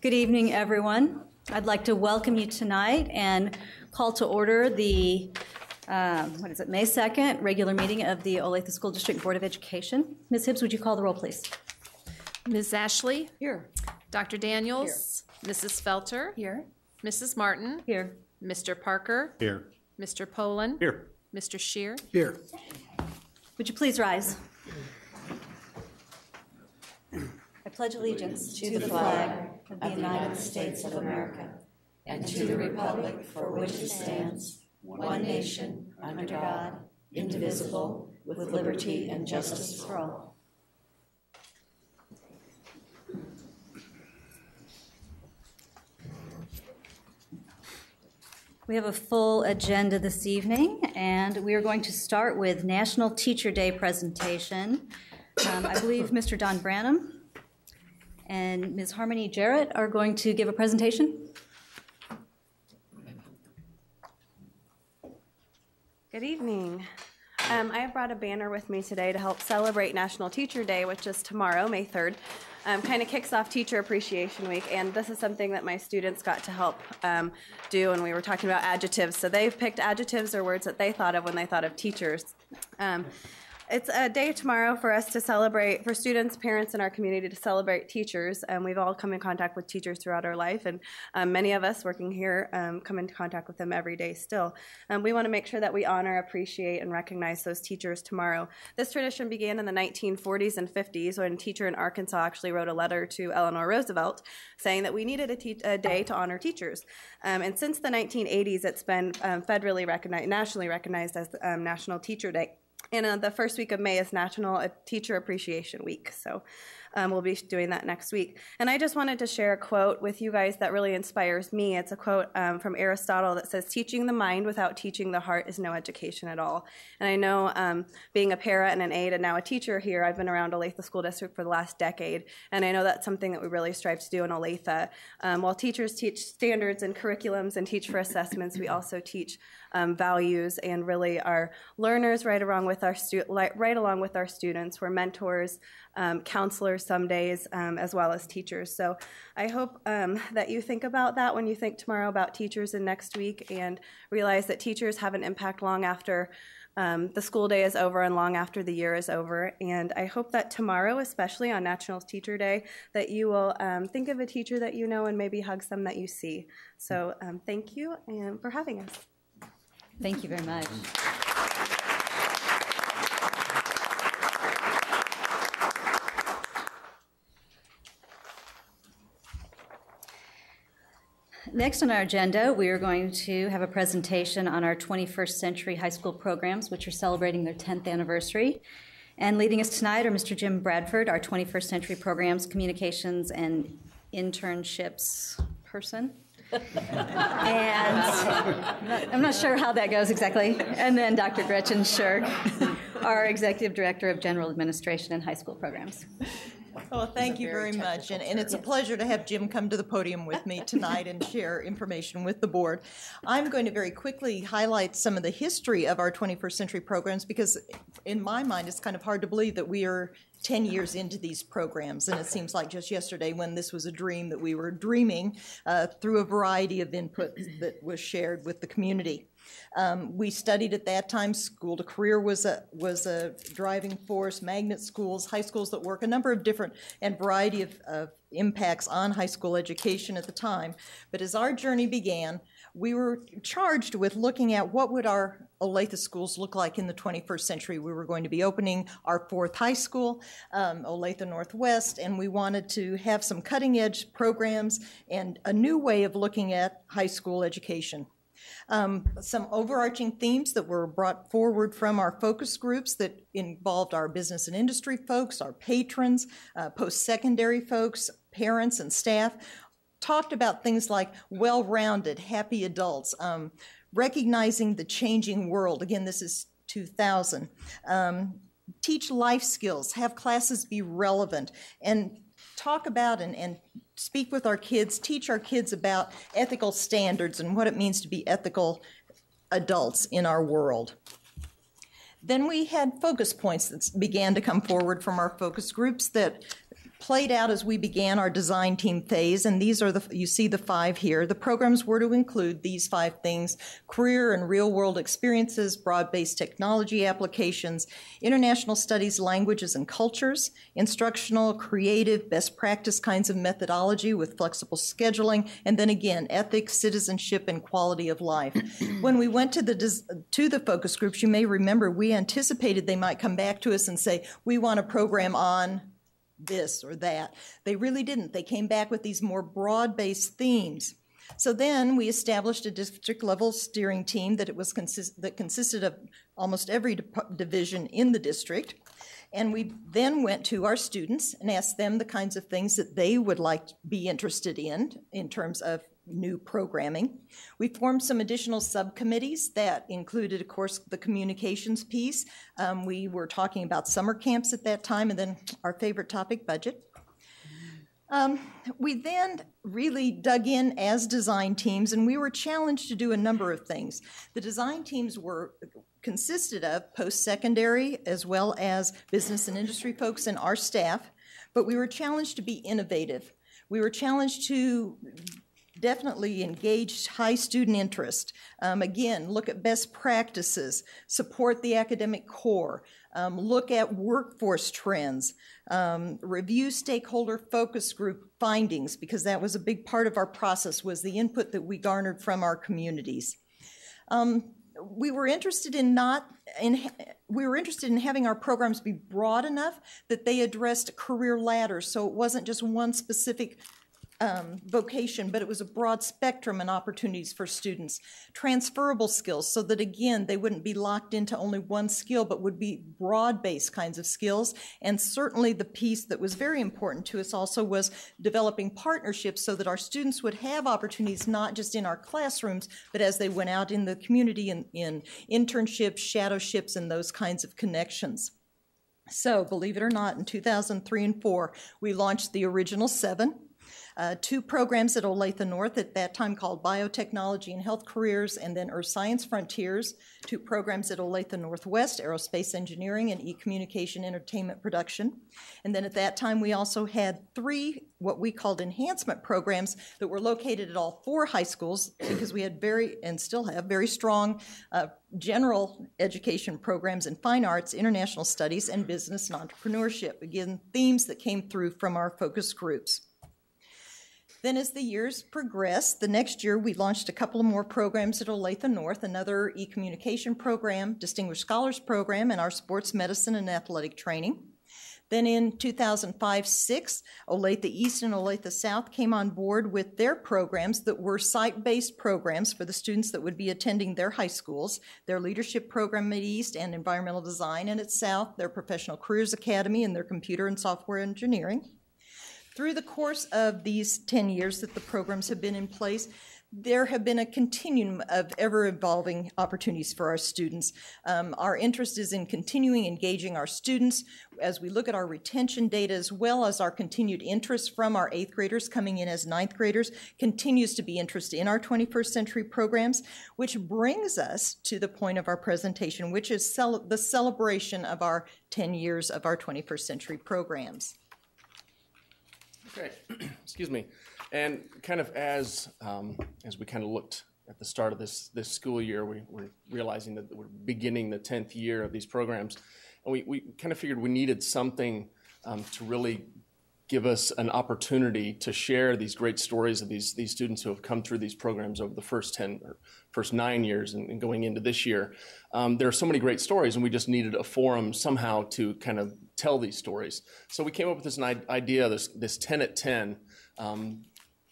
Good evening, everyone. I'd like to welcome you tonight and call to order the, um, what is it, May 2nd, regular meeting of the Olathe School District Board of Education. Ms. Hibbs, would you call the roll, please? Ms. Ashley? Here. Dr. Daniels? Here. Mrs. Felter? Here. Mrs. Martin? Here. Mr. Parker? Here. Mr. Poland? Here. Mr. Shear? Here. Would you please rise? I pledge allegiance to the flag of the United States of America and to the republic for which it stands, one nation, under God, indivisible, with liberty and justice for all. We have a full agenda this evening, and we are going to start with National Teacher Day presentation. Um, I believe Mr. Don Branham and Ms. Harmony Jarrett are going to give a presentation. Good evening. Um, I have brought a banner with me today to help celebrate National Teacher Day, which is tomorrow, May 3rd. Um, kind of kicks off Teacher Appreciation Week, and this is something that my students got to help um, do, and we were talking about adjectives. So they've picked adjectives or words that they thought of when they thought of teachers. It's a day tomorrow for us to celebrate, for students, parents in our community to celebrate teachers. Um, we've all come in contact with teachers throughout our life, and um, many of us working here um, come into contact with them every day still. Um, we want to make sure that we honor, appreciate, and recognize those teachers tomorrow. This tradition began in the 1940s and 50s when a teacher in Arkansas actually wrote a letter to Eleanor Roosevelt saying that we needed a, a day to honor teachers. Um, and since the 1980s, it's been federally recognized, nationally recognized as National Teacher Day. And uh, the first week of May is National Teacher Appreciation Week. So um, we'll be doing that next week. And I just wanted to share a quote with you guys that really inspires me. It's a quote um, from Aristotle that says, Teaching the mind without teaching the heart is no education at all. And I know um, being a para and an aide and now a teacher here, I've been around Olathe School District for the last decade. And I know that's something that we really strive to do in Olathe. Um, while teachers teach standards and curriculums and teach for assessments, we also teach um, values and really are learners right along with our stu- right along with our students. We're mentors, um, counselors some days, um, as well as teachers. So I hope um, that you think about that when you think tomorrow about teachers and next week, and realize that teachers have an impact long after. Um, the school day is over and long after the year is over. And I hope that tomorrow, especially on National Teacher Day, that you will um, think of a teacher that you know and maybe hug some that you see. So um, thank you and for having us. Thank you very much. Next on our agenda, we are going to have a presentation on our 21st century high school programs, which are celebrating their 10th anniversary. And leading us tonight are Mr. Jim Bradford, our 21st century programs, communications, and internships person and I'm not, I'm not, sure how that goes exactly. And then Dr. Gretchen Shirk, our Executive Director of General Administration and High School Programs. Well, thank you very, very much. And, and, it's a pleasure to have Jim come to the podium with me tonight and share information with the board. I'm going to very quickly highlight some of the history of our 21st century programs because, in my mind, it's kind of hard to believe that we are 10 years into these programs. And it seems like just yesterday when this was a dream that we were dreaming uh, through a variety of input that was shared with the community. Um, we studied at that time. School to career was a was a driving force. Magnet schools, high schools that work, a number of different and variety of, of impacts on high school education at the time. But as our journey began, we were charged with looking at what would our Olathe schools look like in the 21st century. We were going to be opening our fourth high school, um, Olathe Northwest, and we wanted to have some cutting edge programs and a new way of looking at high school education. Um, some overarching themes that were brought forward from our focus groups that involved our business and industry folks, our patrons, uh, post secondary folks, parents, and staff talked about things like well rounded, happy adults, um, recognizing the changing world. Again, this is 2000. Um, teach life skills, have classes be relevant, and talk about and, and speak with our kids, teach our kids about ethical standards and what it means to be ethical adults in our world. Then we had focus points that began to come forward from our focus groups that played out as we began our design team phase, and these are the, you see the five here. The programs were to include these five things career and real world experiences, broad based technology applications, international studies, languages and cultures, instructional, creative, best practice kinds of methodology with flexible scheduling, and then again, ethics, citizenship, and quality of life. when we went to the, to the focus groups, you may remember we anticipated they might come back to us and say, We want a program on this or that. They really didn't. They came back with these more broad based themes. So then we established a district level steering team that it was consist- that consisted of almost every de- division in the district. And we then went to our students and asked them the kinds of things that they would like to be interested in in terms of new programming. We formed some additional subcommittees that included, of course, the communications piece. Um, we were talking about summer camps at that time, and then our favorite topic, budget. Um, we then really dug in as design teams, and we were challenged to do a number of things. The design teams were consisted of post-secondary as well as business and industry folks and our staff, but we were challenged to be innovative. We were challenged to definitely engage high student interest. Um, again, look at best practices, support the academic core, um, look at workforce trends, um, review stakeholder focus group findings because that was a big part of our process was the input that we garnered from our communities. Um, we were interested in not in we were interested in having our programs be broad enough that they addressed career ladders so it wasn't just one specific um, vocation, but it was a broad spectrum and opportunities for students. Transferable skills, so that again, they wouldn't be locked into only one skill, but would be broad based kinds of skills. And certainly the piece that was very important to us also was developing partnerships so that our students would have opportunities not just in our classrooms, but as they went out in the community in, in internships, shadowships, and those kinds of connections. So, believe it or not, in 2003 and 4, we launched the original seven uh, two programs at Olathe North at that time called Biotechnology and Health Careers, and then Earth Science Frontiers, two programs at Olathe Northwest, Aerospace Engineering and E-Communication Entertainment Production. And then at that time, we also had three what we called enhancement programs that were located at all four high schools because we had very, and still have, very strong uh, general education programs in fine arts, international studies, and business and entrepreneurship. Again, themes that came through from our focus groups. Then, as the years progressed, the next year we launched a couple more programs at Olathe North, another e communication program, Distinguished Scholars Program, and our sports medicine and athletic training. Then in 2005 6, Olathe East and Olathe South came on board with their programs that were site based programs for the students that would be attending their high schools. Their leadership program at East and environmental design, and at South, their professional careers academy and their computer and software engineering. Through the course of these 10 years that the programs have been in place, there have been a continuum of ever evolving opportunities for our students. Um, our interest is in continuing engaging our students as we look at our retention data as well as our continued interest from our eighth graders coming in as ninth graders continues to be interest in our 21st century programs, which brings us to the point of our presentation, which is cel- the celebration of our 10 years of our 21st century programs. Okay, excuse me. And kind of as um, as we kind of looked at the start of this this school year, we were realizing that we're beginning the tenth year of these programs, and we, we kind of figured we needed something um, to really give us an opportunity to share these great stories of these these students who have come through these programs over the first ten or first nine years and, and going into this year. Um, there are so many great stories, and we just needed a forum somehow to kind of tell these stories. So we came up with this idea, this this ten at ten. Um,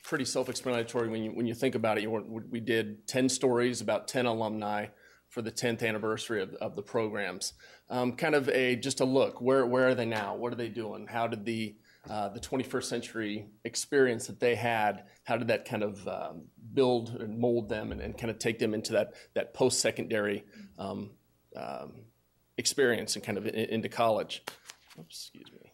pretty self-explanatory when you when you think about it. You, we did ten stories about ten alumni for the 10th anniversary of, of the programs. Um, kind of a just a look. Where where are they now? What are they doing? How did the uh, the 21st century experience that they had, how did that kind of um, build and mold them and, and, kind of take them into that, that post secondary um, um, experience and kind of in, into college? Oops, excuse me.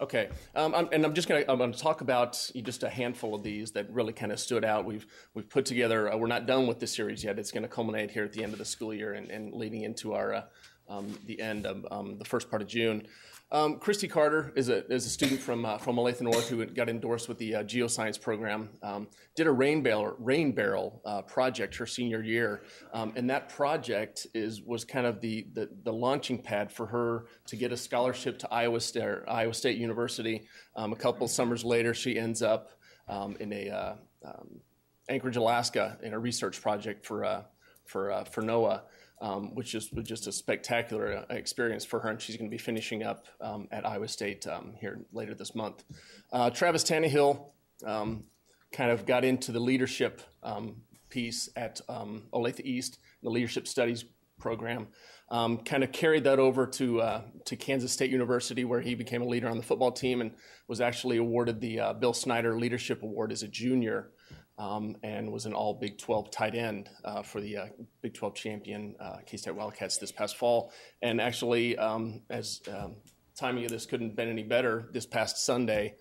Okay, um, I'm, and I'm just going to I'm to talk about just a handful of these that really kind of stood out. We've we've put together. Uh, we're not done with this series yet. It's going to culminate here at the end of the school year and, and leading into our uh, um, the end of um, the first part of June. Um, Christy Carter is a, is a student from, uh, from Olathe North who got endorsed with the uh, geoscience program. Um, did a rain barrel, rain barrel uh, project her senior year, um, and that project is was kind of the, the, the launching pad for her to get a scholarship to Iowa State, Iowa State University. Um, a couple summers later, she ends up um, in a uh, um, Anchorage, Alaska, in a research project for uh, for uh, for NOAA um, which is just a spectacular uh, experience for her. And she's going to be finishing up um, at Iowa State um, here later this month. Uh, Travis Tannahill um, kind of got into the leadership um, piece at Olathe East, the leadership studies program. Um, kind of carried that over to uh, to Kansas State University, where he became a leader on the football team and was actually awarded the uh, Bill Snyder Leadership Award as a junior um, and was an all Big 12 tight end uh, for the uh, Big 12 champion uh, K State Wildcats this past fall. And actually, um, as um, timing of this couldn't have been any better, this past Sunday,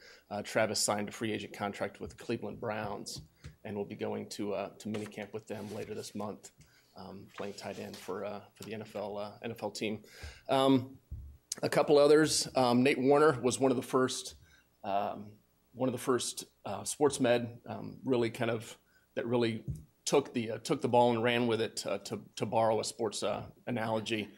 Travis signed a free agent contract with the Cleveland Browns and will be going to, to minicamp with them later this month, playing tight end for, for the NFL, NFL team. A couple others Nate Warner was one of the first. One of the first uh, sports med um, really kind of that really took the uh, took the ball and ran with it uh, to to borrow a sports uh, analogy.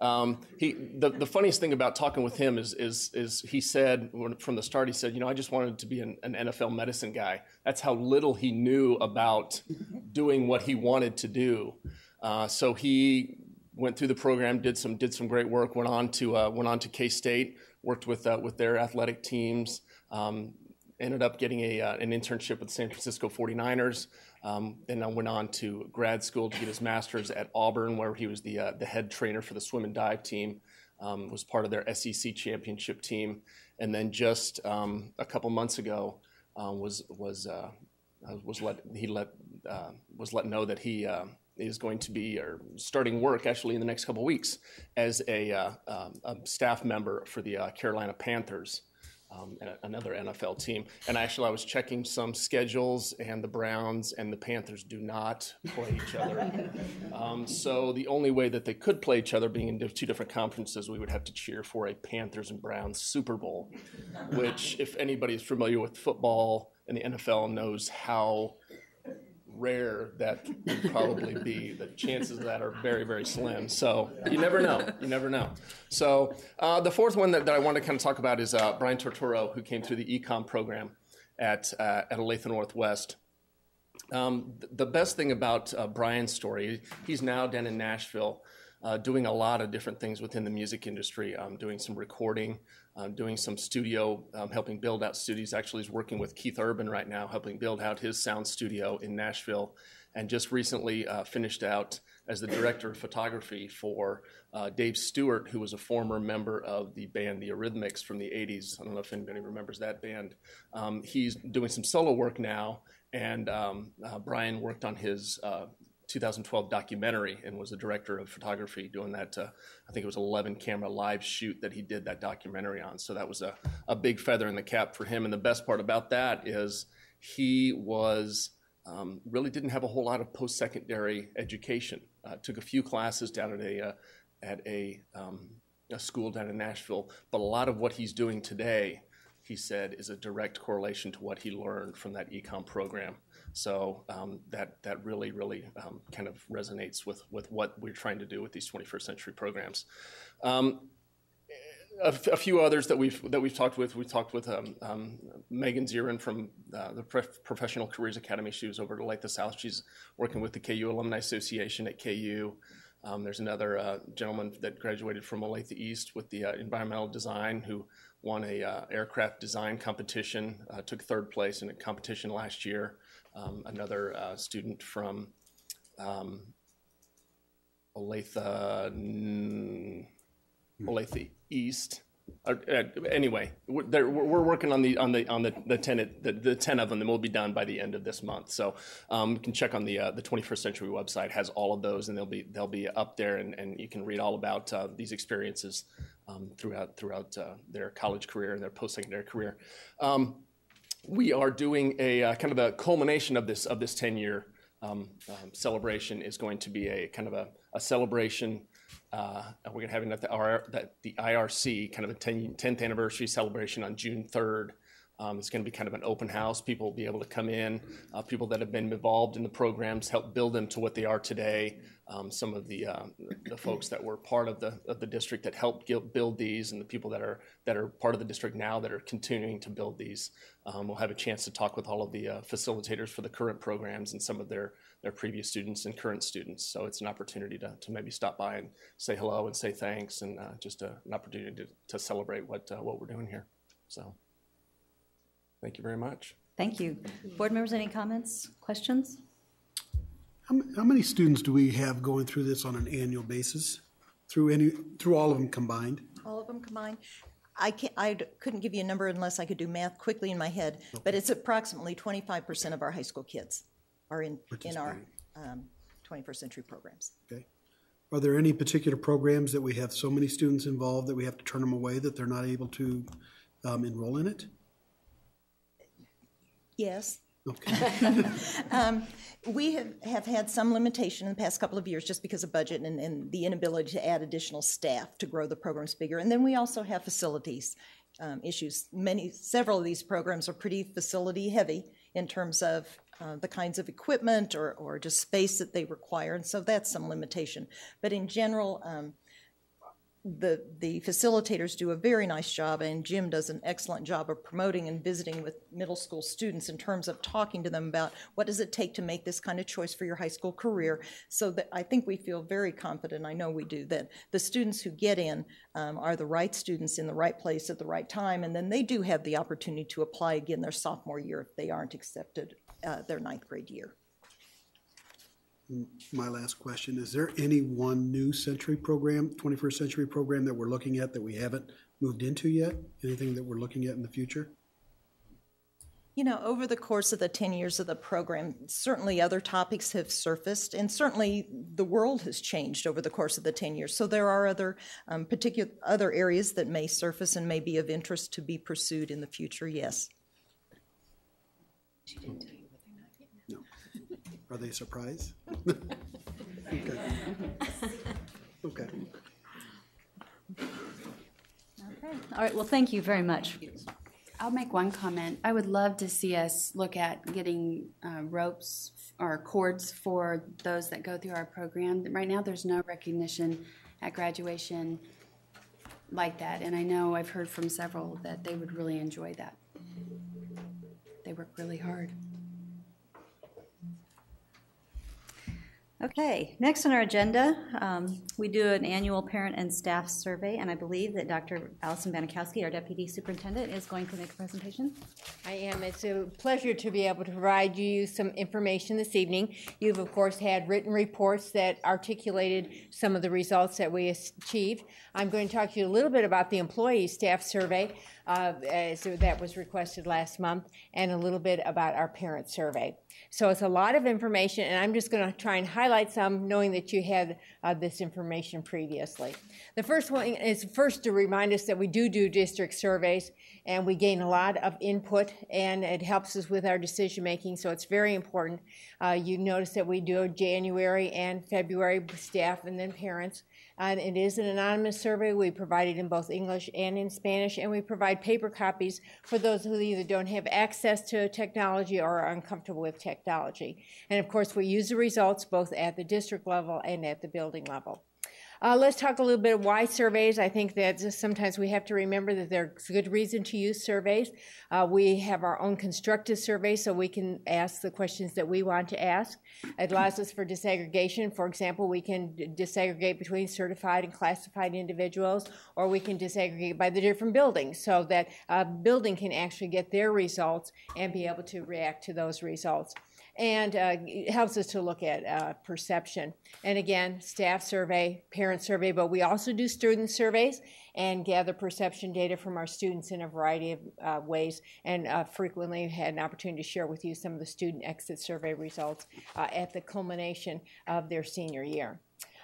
Um, he the, the funniest thing about talking with him is is is he said from the start he said you know I just wanted to be an, an NFL medicine guy. That's how little he knew about doing what he wanted to do. Uh, so he went through the program, did some did some great work, went on to uh, went on to K State, worked with with their athletic teams. Um, ended up getting a, uh, an internship with the San Francisco 49ers. Um, then I went on to grad school to get his master's at Auburn, where he was the, uh, the head trainer for the swim and dive team, um, was part of their SEC championship team. And then just um, a couple months ago, uh, was, was, uh, was let, he let, uh, was let know that he uh, is going to be or starting work actually in the next couple weeks as a, um, a staff member for the Carolina Panthers um, another NFL team. And actually, I was checking some schedules, and the Browns and the Panthers do not play each other. Um, so the only way that they could play each other, being in two different conferences, we would have to cheer for a Panthers and Browns Super Bowl, which, if anybody is familiar with football and the NFL, knows how rare that would probably be. The chances of that are very, very slim. So you never know. You never know. So uh, the fourth one that, I want to kind of talk about is uh, Brian Torturo, who came through the eCom program at uh, at Olathe Northwest. Um, the best thing about Brian's story, he's now down in Nashville. Uh, doing a lot of different things within the music industry, um, doing some recording, um, doing some studio, um, helping build out studios. Actually, he's working with Keith Urban right now, helping build out his sound studio in Nashville, and just recently uh, finished out as the director of photography for uh, Dave Stewart, who was a former member of the band The Eurythmics from the 80s. I don't know if anybody remembers that band. Um, he's doing some solo work now, and um, uh, Brian worked on his uh, 2012 documentary and was the director of photography doing that. Uh, I think it was 11 camera live shoot that he did that documentary on. So that was a, a big feather in the cap for him. And the best part about that is he was um, really didn't have a whole lot of post secondary education. Uh, took a few classes down at a uh, at a, um, a school down in Nashville, but a lot of what he's doing today, he said, is a direct correlation to what he learned from that eCom program. So um, that that really really um, kind of resonates with with what we're trying to do with these 21st century programs. Um, a, f- a few others that we've that we've talked with. We talked with um, um, Megan Zirin from uh, the Professional Careers Academy. She was over to Olathe South. She's working with the KU Alumni Association at KU. Um, there's another uh, gentleman that graduated from Olathe East with the uh, environmental design who won a uh, aircraft design competition, uh, took third place in a competition last year um, another uh, student from um, Olathe, mm, Olathe East. Uh, uh, anyway, we're, we're, working on the on the on the the ten the, the ten of them that will be done by the end of this month. So um, you can check on the uh, the 21st Century website has all of those, and they'll be they'll be up there, and, and you can read all about uh, these experiences um, throughout throughout uh, their college career and their post secondary career. Um, we are doing a uh, kind of a culmination of this of this 10 year um, um, celebration is going to be a kind of a, a celebration uh, we're going to have it at the, R, that the IRC, kind of a 10, 10th anniversary celebration on June 3rd. Um, it's going to be kind of an open house. People will be able to come in. Uh, people that have been involved in the programs, help build them to what they are today. Um, some of the uh, the folks that were part of the of the district that helped build these, and the people that are that are part of the district now that are continuing to build these. Um, we'll have a chance to talk with all of the uh, facilitators for the current programs and some of their their previous students and current students. So it's an opportunity to, to maybe stop by and say hello and say thanks, and uh, just a, an opportunity to, to celebrate what uh, what we're doing here. So. Thank you very much. Thank you. Board members, any comments, questions? How, how many students do we have going through this on an annual basis? Through any, through all of them combined? All of them combined? I can't, I couldn't give you a number unless I could do math quickly in my head, but it's approximately 25% of our high school kids are in, in our um, 21st century programs. Okay. Are there any particular programs that we have so many students involved that we have to turn them away that they're not able to um, enroll in it? Yes. Okay. um, we have, have had some limitation in the past couple of years just because of budget and, and, the inability to add additional staff to grow the programs bigger. And then we also have facilities um, issues. Many, several of these programs are pretty facility heavy in terms of uh, the kinds of equipment or, or just space that they require. And so that's some limitation. But in general, um, the the facilitators do a very nice job, and Jim does an excellent job of promoting and visiting with middle school students in terms of talking to them about what does it take to make this kind of choice for your high school career. So that I think we feel very confident. I know we do that the students who get in um, are the right students in the right place at the right time, and then they do have the opportunity to apply again their sophomore year if they aren't accepted uh, their ninth grade year my last question, is there any one new century program, 21st century program that we're looking at that we haven't moved into yet? Anything that we're looking at in the future? You know, over the course of the 10 years of the program, certainly other topics have surfaced, and certainly the world has changed over the course of the 10 years. So there are other um, particular other areas that may surface and may be of interest to be pursued in the future, yes. Are they surprised? okay. Okay. Okay. All right. Well, thank you very much. I'll make one comment. I would love to see us look at getting uh, ropes or cords for those that go through our program. Right now, there's no recognition at graduation like that, and I know I've heard from several that they would really enjoy that. They work really hard. Okay, next on our agenda, um, we do an annual parent and staff survey, and I believe that Dr. Allison Banikowski, our Deputy Superintendent, is going to make a presentation. I am. It's a pleasure to be able to provide you some information this evening. You've, of course, had written reports that articulated some of the results that we achieved. I'm going to talk to you a little bit about the employee staff survey uh, so that was requested last month, and a little bit about our parent survey. So it's a lot of information, and I'm just going to try and highlight some, knowing that you had uh, this information previously. The first one is first to remind us that we do do district surveys, and we gain a lot of input, and it helps us with our decision making. So it's very important. Uh, you notice that we do January and February staff, and then parents. And it is an anonymous survey. We provide it in both English and in Spanish, and we provide paper copies for those who either don't have access to technology or are uncomfortable with technology. And of course, we use the results both at the district level and at the building level. Uh, let's talk a little bit why surveys. I think that sometimes we have to remember that there's a good reason to use surveys. Uh, we have our own constructive survey, so we can ask the questions that we want to ask. It allows us for disaggregation. For example, we can disaggregate between certified and classified individuals, or we can disaggregate by the different buildings so that a building can actually get their results and be able to react to those results and uh, helps us to look at uh, perception. And again, staff survey, parent survey, but we also do student surveys and gather perception data from our students in a variety of uh, ways. And uh, frequently had an opportunity to share with you some of the student exit survey results uh, at the culmination of their senior year.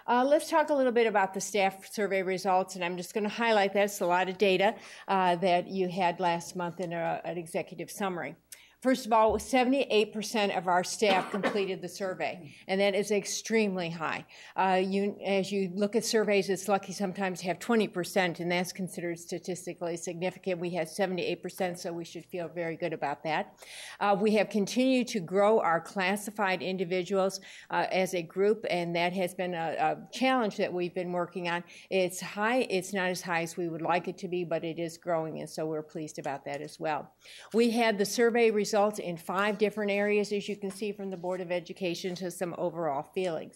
Uh, let's talk a little bit about the staff survey results, and I'm just going to highlight that. It's a lot of data uh, that you had last month in a, an executive summary. First of all, 78% of our staff completed the survey, and that is extremely high. Uh, you, as you look at surveys, it's lucky sometimes to have 20%, and that's considered statistically significant. We had 78%, so we should feel very good about that. Uh, we have continued to grow our classified individuals uh, as a group, and that has been a, a challenge that we've been working on. It's high, it's not as high as we would like it to be, but it is growing, and so we're pleased about that as well. We had the survey results results in five different areas, as you can see from the Board of Education, to some overall feelings.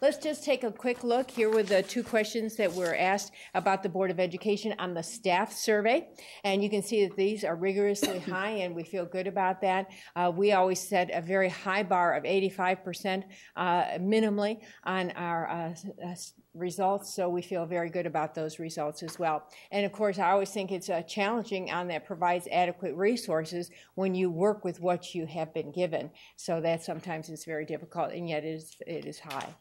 Let's just take a quick look. Here were the two questions that were asked about the Board of Education on the staff survey. And you can see that these are rigorously high, and we feel good about that. Uh, we always set a very high bar of 85% uh, minimally on our uh, results, so we feel very good about those results as well. And of course, I always think it's uh, challenging on that provides adequate resources when you work with what you have been given. So that sometimes is very difficult, and yet it is, it is high.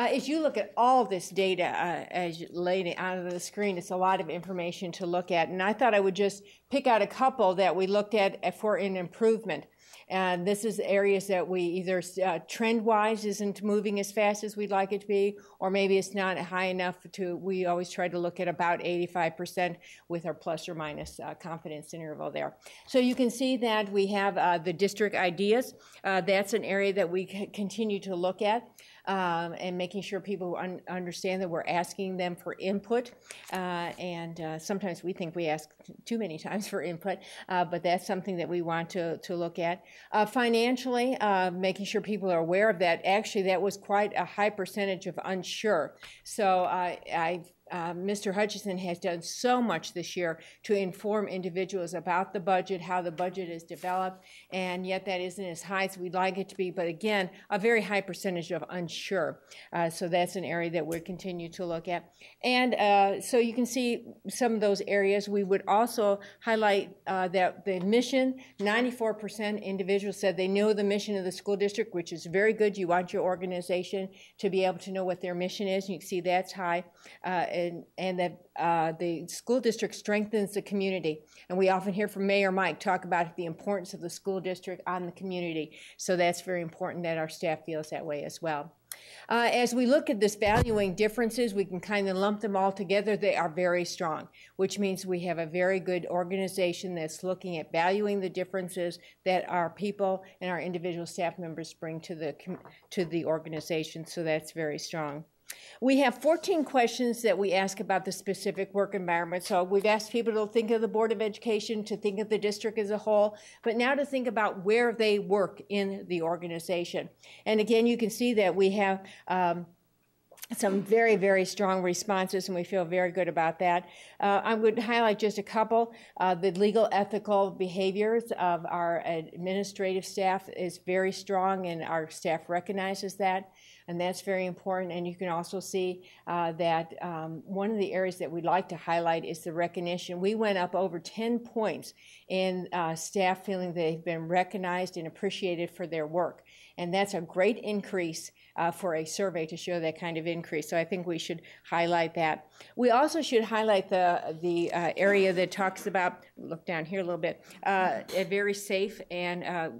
Uh, as you look at all this data uh, as laid out of the screen, it's a lot of information to look at. And I thought I would just pick out a couple that we looked at for an improvement. And this is areas that we either uh, trend wise isn't moving as fast as we'd like it to be, or maybe it's not high enough to. We always try to look at about 85% with our plus or minus uh, confidence interval there. So you can see that we have uh, the district ideas. Uh, that's an area that we continue to look at um, and making sure people un- understand that we're asking them for input. Uh, and uh, sometimes we think we ask too many times for input, uh, but that's something that we want to, to look at. Uh, financially, uh, making sure people are aware of that. Actually, that was quite a high percentage of unsure. So uh, I Mr. Hutchison has done so much this year to inform individuals about the budget, how the budget is developed, and yet that isn't as high as we'd like it to be. But again, a very high percentage of unsure. Uh, so that's an area that we'll continue to look at. And uh, so you can see some of those areas. We would also highlight uh, that the mission 94% individuals said they know the mission of the school district, which is very good. You want your organization to be able to know what their mission is. You can see that's high uh, and, and that uh, the school district strengthens the community. And we often hear from Mayor Mike talk about the importance of the school district on the community. So that's very important that our staff feels that way as well. Uh, as we look at this valuing differences, we can kind of lump them all together. They are very strong, which means we have a very good organization that's looking at valuing the differences that our people and our individual staff members bring to the to the organization. So that's very strong. We have 14 questions that we ask about the specific work environment. So we've asked people to think of the Board of Education, to think of the district as a whole, but now to think about where they work in the organization. And again, you can see that we have um, some very, very strong responses, and we feel very good about that. Uh, I would highlight just a couple. Uh, the legal ethical behaviors of our administrative staff is very strong, and our staff recognizes that and that's very important. And you can also see uh, that um, one of the areas that we'd like to highlight is the recognition. We went up over 10 points in uh, staff feeling they've been recognized and appreciated for their work. And that's a great increase uh, for a survey to show that kind of increase. So I think we should highlight that. We also should highlight the, the uh, area that talks about, look down here a little bit, uh, a very safe and uh,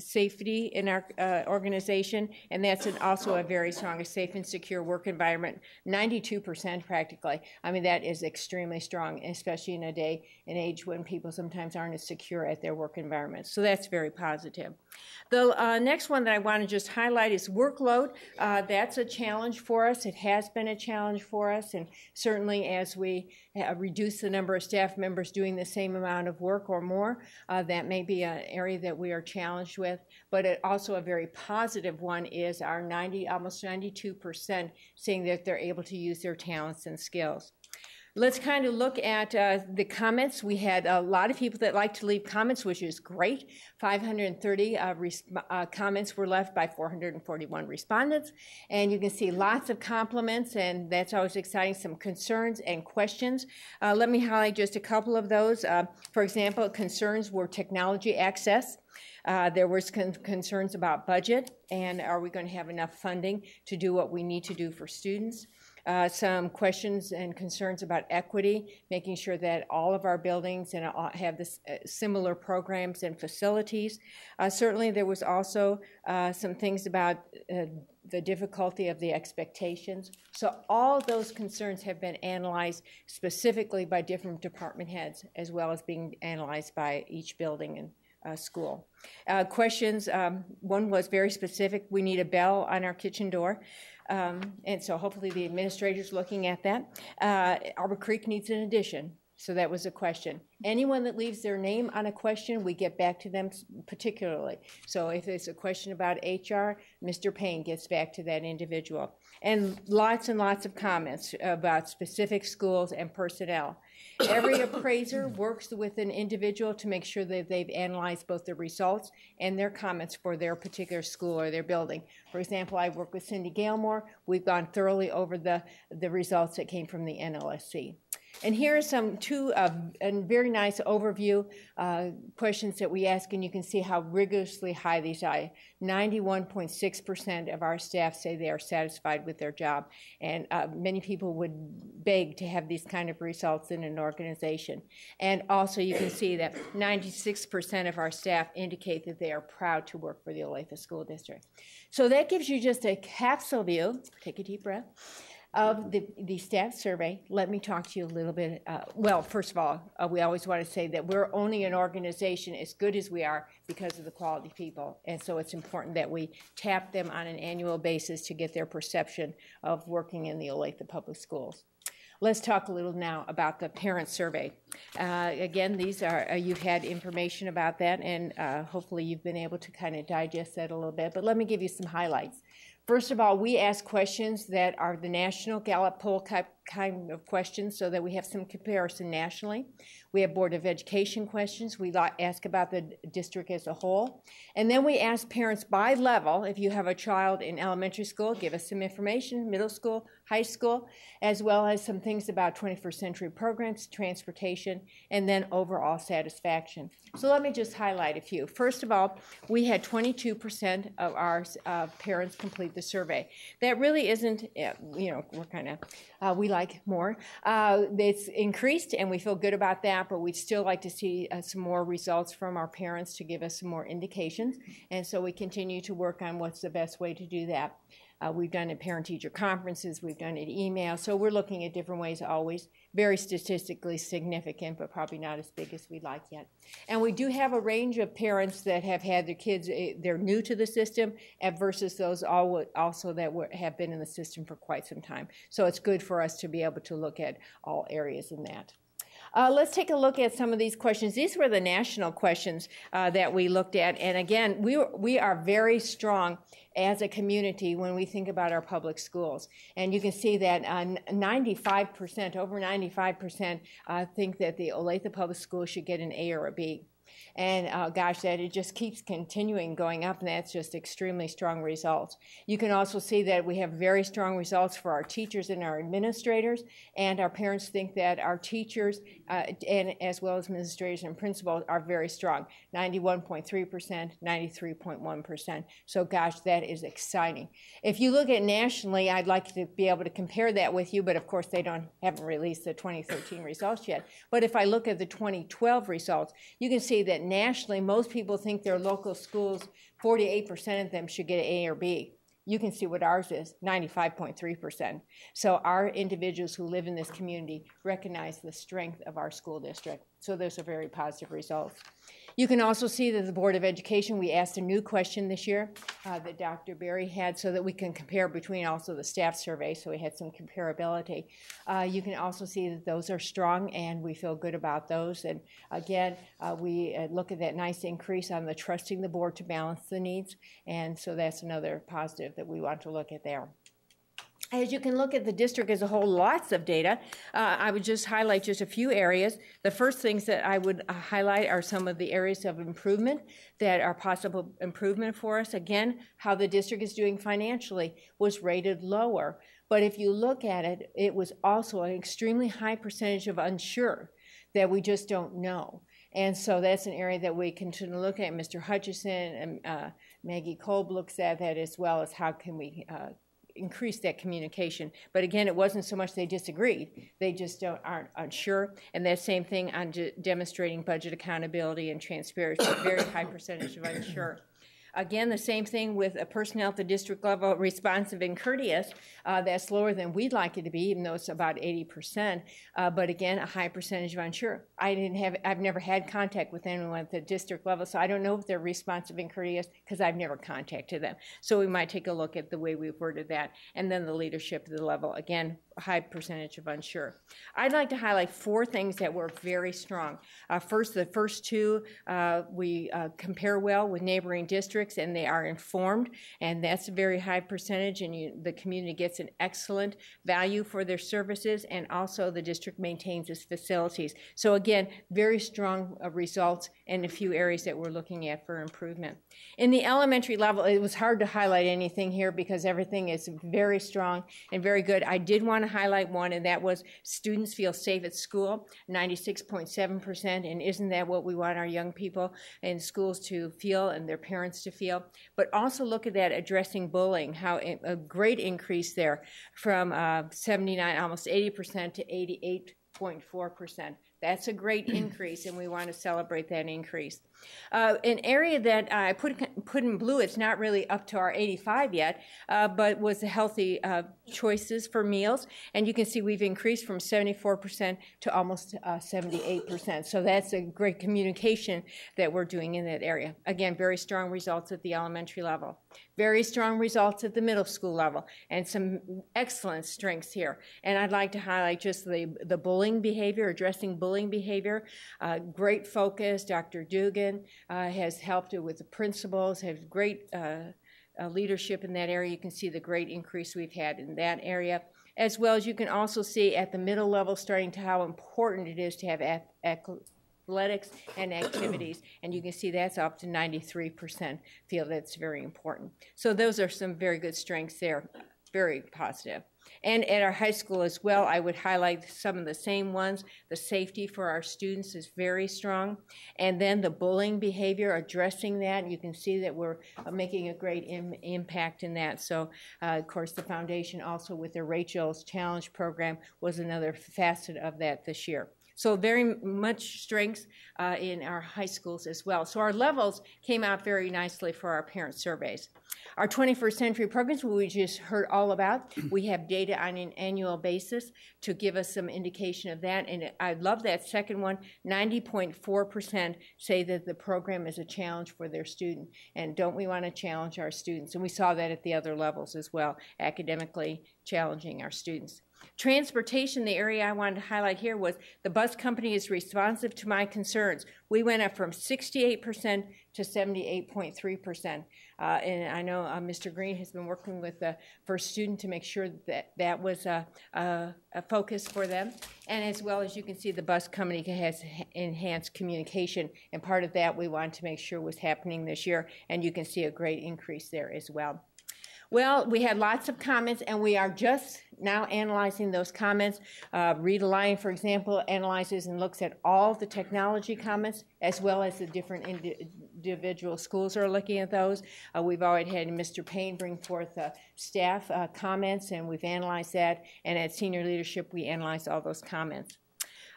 safety in our uh, organization, and that's an, also a very strong, a safe and secure work environment. 92% practically. I mean, that is extremely strong, especially in a day and age when people sometimes aren't as secure at their work environment. So that's very positive. The uh, next one that I want to just highlight is workload. Uh, that's a challenge for us. It has been a challenge for us, and certainly as we uh, reduce the number of staff members doing the same amount of work or more, uh, that may be an area that we are challenged with with, but it, also a very positive one is our 90, almost 92% saying that they're able to use their talents and skills. Let's kind of look at uh, the comments. We had a lot of people that like to leave comments, which is great. 530 uh, uh, comments were left by 441 respondents. And you can see lots of compliments, and that's always exciting. Some concerns and questions. Uh, let me highlight just a couple of those. Uh, for example, concerns were technology access. Uh, there was con- concerns about budget and are we going to have enough funding to do what we need to do for students. uh, some questions and concerns about equity, making sure that all of our buildings and uh, have this, uh, similar programs and facilities. Uh, certainly, there was also uh, some things about uh, the difficulty of the expectations. So all those concerns have been analyzed specifically by different department heads, as well as being analyzed by each building and uh, school. Uh, questions, um, one was very specific. We need a bell on our kitchen door. Um, and so hopefully the administrator's looking at that. Uh, Arbor Creek needs an addition. So that was a question. Anyone that leaves their name on a question, we get back to them particularly. So if it's a question about HR, Mr. Payne gets back to that individual. And lots and lots of comments about specific schools and personnel. Every appraiser works with an individual to make sure that they've analyzed both the results and their comments for their particular school or their building. For example, I work with Cindy Gailmore. We've gone thoroughly over the, the results that came from the NLSC. And here are some two uh, a very nice overview uh, questions that we ask, and you can see how rigorously high these are. 91.6% of our staff say they are satisfied with their job, and uh, many people would beg to have these kind of results in an organization. And also, you can see that 96% of our staff indicate that they are proud to work for the Olathe School District. So that gives you just a capsule view. Take a deep breath of the, the staff survey, let me talk to you a little bit. Uh, well, first of all, uh, we always want to say that we're only an organization as good as we are because of the quality people. And so it's important that we tap them on an annual basis to get their perception of working in the Olathe Public Schools. Let's talk a little now about the parent survey. Uh, again, these are, uh, you've had information about that, and uh, hopefully you've been able to kind of digest that a little bit. But let me give you some highlights. First of all, we ask questions that are the national Gallup poll kind of questions so that we have some comparison nationally. We have Board of Education questions. We ask about the district as a whole. And then we ask parents by level, if you have a child in elementary school, give us some information, middle school, high school, as well as some things about 21st century programs, transportation, and then overall satisfaction. So let me just highlight a few. First of all, we had 22% of our uh, parents complete the survey. That really isn't, you know, we're kind of, uh, we like more. Uh, it's increased, and we feel good about that, but we'd still like to see uh, some more results from our parents to give us some more indications. And so we continue to work on what's the best way to do that. Uh, we've done it parent teacher conferences, we've done it email. So we're looking at different ways always. Very statistically significant, but probably not as big as we'd like yet. And we do have a range of parents that have had their kids, eh, they're new to the system, versus those also that were, have been in the system for quite some time. So it's good for us to be able to look at all areas in that. Uh, let's take a look at some of these questions. These were the national questions uh, that we looked at. And again, we, we are very strong as a community when we think about our public schools. And you can see that uh, 95%, over 95%, uh, think that the Olathe Public Schools should get an A or a B. And uh, gosh, that it just keeps continuing going up, and that's just extremely strong results. You can also see that we have very strong results for our teachers and our administrators, and our parents think that our teachers, uh, and as well as administrators and principals, are very strong 91.3%, 93.1%. So, gosh, that is exciting. If you look at nationally, I'd like to be able to compare that with you, but of course, they don't haven't released the 2013 results yet. But if I look at the 2012 results, you can see that nationally, most people think their local schools, 48% of them should get an A or B. You can see what ours is 95.3%. So, our individuals who live in this community recognize the strength of our school district. So, those are very positive results. You can also see that the Board of Education, we asked a new question this year uh, that Dr. Berry had so that we can compare between also the staff survey, so we had some comparability. Uh, you can also see that those are strong and we feel good about those. And again, uh, we uh, look at that nice increase on the trusting the board to balance the needs. And so that's another positive that we want to look at there. As you can look at the district as a whole, lots of data. Uh, I would just highlight just a few areas. The first things that I would uh, highlight are some of the areas of improvement that are possible improvement for us. Again, how the district is doing financially was rated lower. But if you look at it, it was also an extremely high percentage of unsure that we just don't know. And so that's an area that we continue to look at. Mr. Hutchison and uh, Maggie Kolb looks at that as well as how can we uh, increase that communication. But again, it wasn't so much they disagreed; they just don't, aren't unsure. And that same thing on de- demonstrating budget accountability and transparency. Very high percentage of unsure. Again, the same thing with a personnel at the district level, responsive and courteous. Uh, that's lower than we'd like it to be, even though it's about 80%. Uh, but again, a high percentage of unsure. I didn't have, I've never had contact with anyone at the district level, so I don't know if they're responsive and courteous because I've never contacted them. So we might take a look at the way we've worded that. And then the leadership at the level, again, high percentage of unsure. I'd like to highlight four things that were very strong. Uh, first, the first two, uh, we uh, compare well with neighboring districts and they are informed, and that's a very high percentage, and you, the community gets an excellent value for their services, and also the district maintains its facilities. So, again, very strong uh, results in a few areas that we're looking at for improvement. In the elementary level, it was hard to highlight anything here because everything is very strong and very good. I did want to highlight one, and that was students feel safe at school, 96.7%. And isn't that what we want our young people in schools to feel and their parents to feel? But also look at that addressing bullying, how a great increase there from uh, 79, almost 80% to 88.4%. That's a great increase, and we want to celebrate that increase. Uh, an area that I put put in blue, it's not really up to our 85 yet, uh, but was the healthy uh, choices for meals, and you can see we've increased from 74% to almost 78%. Uh, so that's a great communication that we're doing in that area. Again, very strong results at the elementary level very strong results at the middle school level and some excellent strengths here. And I'd like to highlight just the, the bullying behavior, addressing bullying behavior. Uh, great focus. Dr. Dugan uh, has helped with the principals, has great uh, uh, leadership in that area. You can see the great increase we've had in that area. As well as you can also see at the middle level, starting to how important it is to have athletics and activities, and you can see that's up to 93% feel that's very important. So those are some very good strengths there, very positive. And at our high school as well, I would highlight some of the same ones. The safety for our students is very strong. And then the bullying behavior, addressing that, you can see that we're uh, making a great Im- impact in that. So, uh, of course, the foundation also with the Rachel's Challenge program was another facet of that this year. So very much strength uh, in our high schools as well. So our levels came out very nicely for our parent surveys. Our 21st century programs, we just heard all about, we have data on an annual basis to give us some indication of that. And I love that second one. 90.4% say that the program is a challenge for their student. And don't we want to challenge our students? And we saw that at the other levels as well, academically challenging our students. Transportation, the area I wanted to highlight here was the bus company is responsive to my concerns. We went up from 68% to 78.3%. Uh, and I know uh, Mr. Green has been working with the first student to make sure that that was a, a, a, focus for them. And as well as you can see, the bus company has enhanced communication. And part of that we wanted to make sure was happening this year. And you can see a great increase there as well. Well, we had lots of comments, and we are just now analyzing those comments. Uh, Rita for example, analyzes and looks at all the technology comments as well as the different indi- individual schools are looking at those. Uh, we've already had Mr. Payne bring forth uh, staff uh, comments, and we've analyzed that. And at senior leadership, we analyzed all those comments.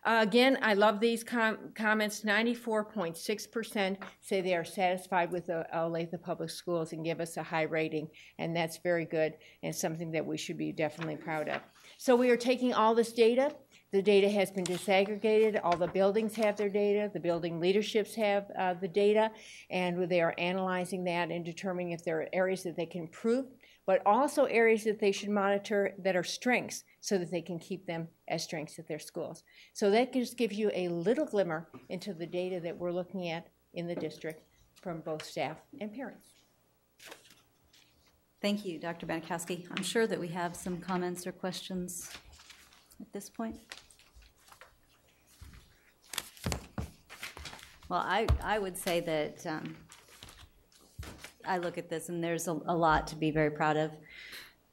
Uh, again, I love these com- comments. 94.6% say they are satisfied with the Olathe Public Schools and give us a high rating, and that's very good and something that we should be definitely proud of. So we are taking all this data. The data has been disaggregated. All the buildings have their data. The building leaderships have uh, the data, and they are analyzing that and determining if there are areas that they can improve but also areas that they should monitor that are strengths so that they can keep them as strengths at their schools. So that just gives you a little glimmer into the data that we're looking at in the district from both staff and parents. Thank you, Dr. Banikowski. I'm sure that we have some comments or questions at this point. Well, I, I would say that um, I look at this and there's a, a lot to be very proud of.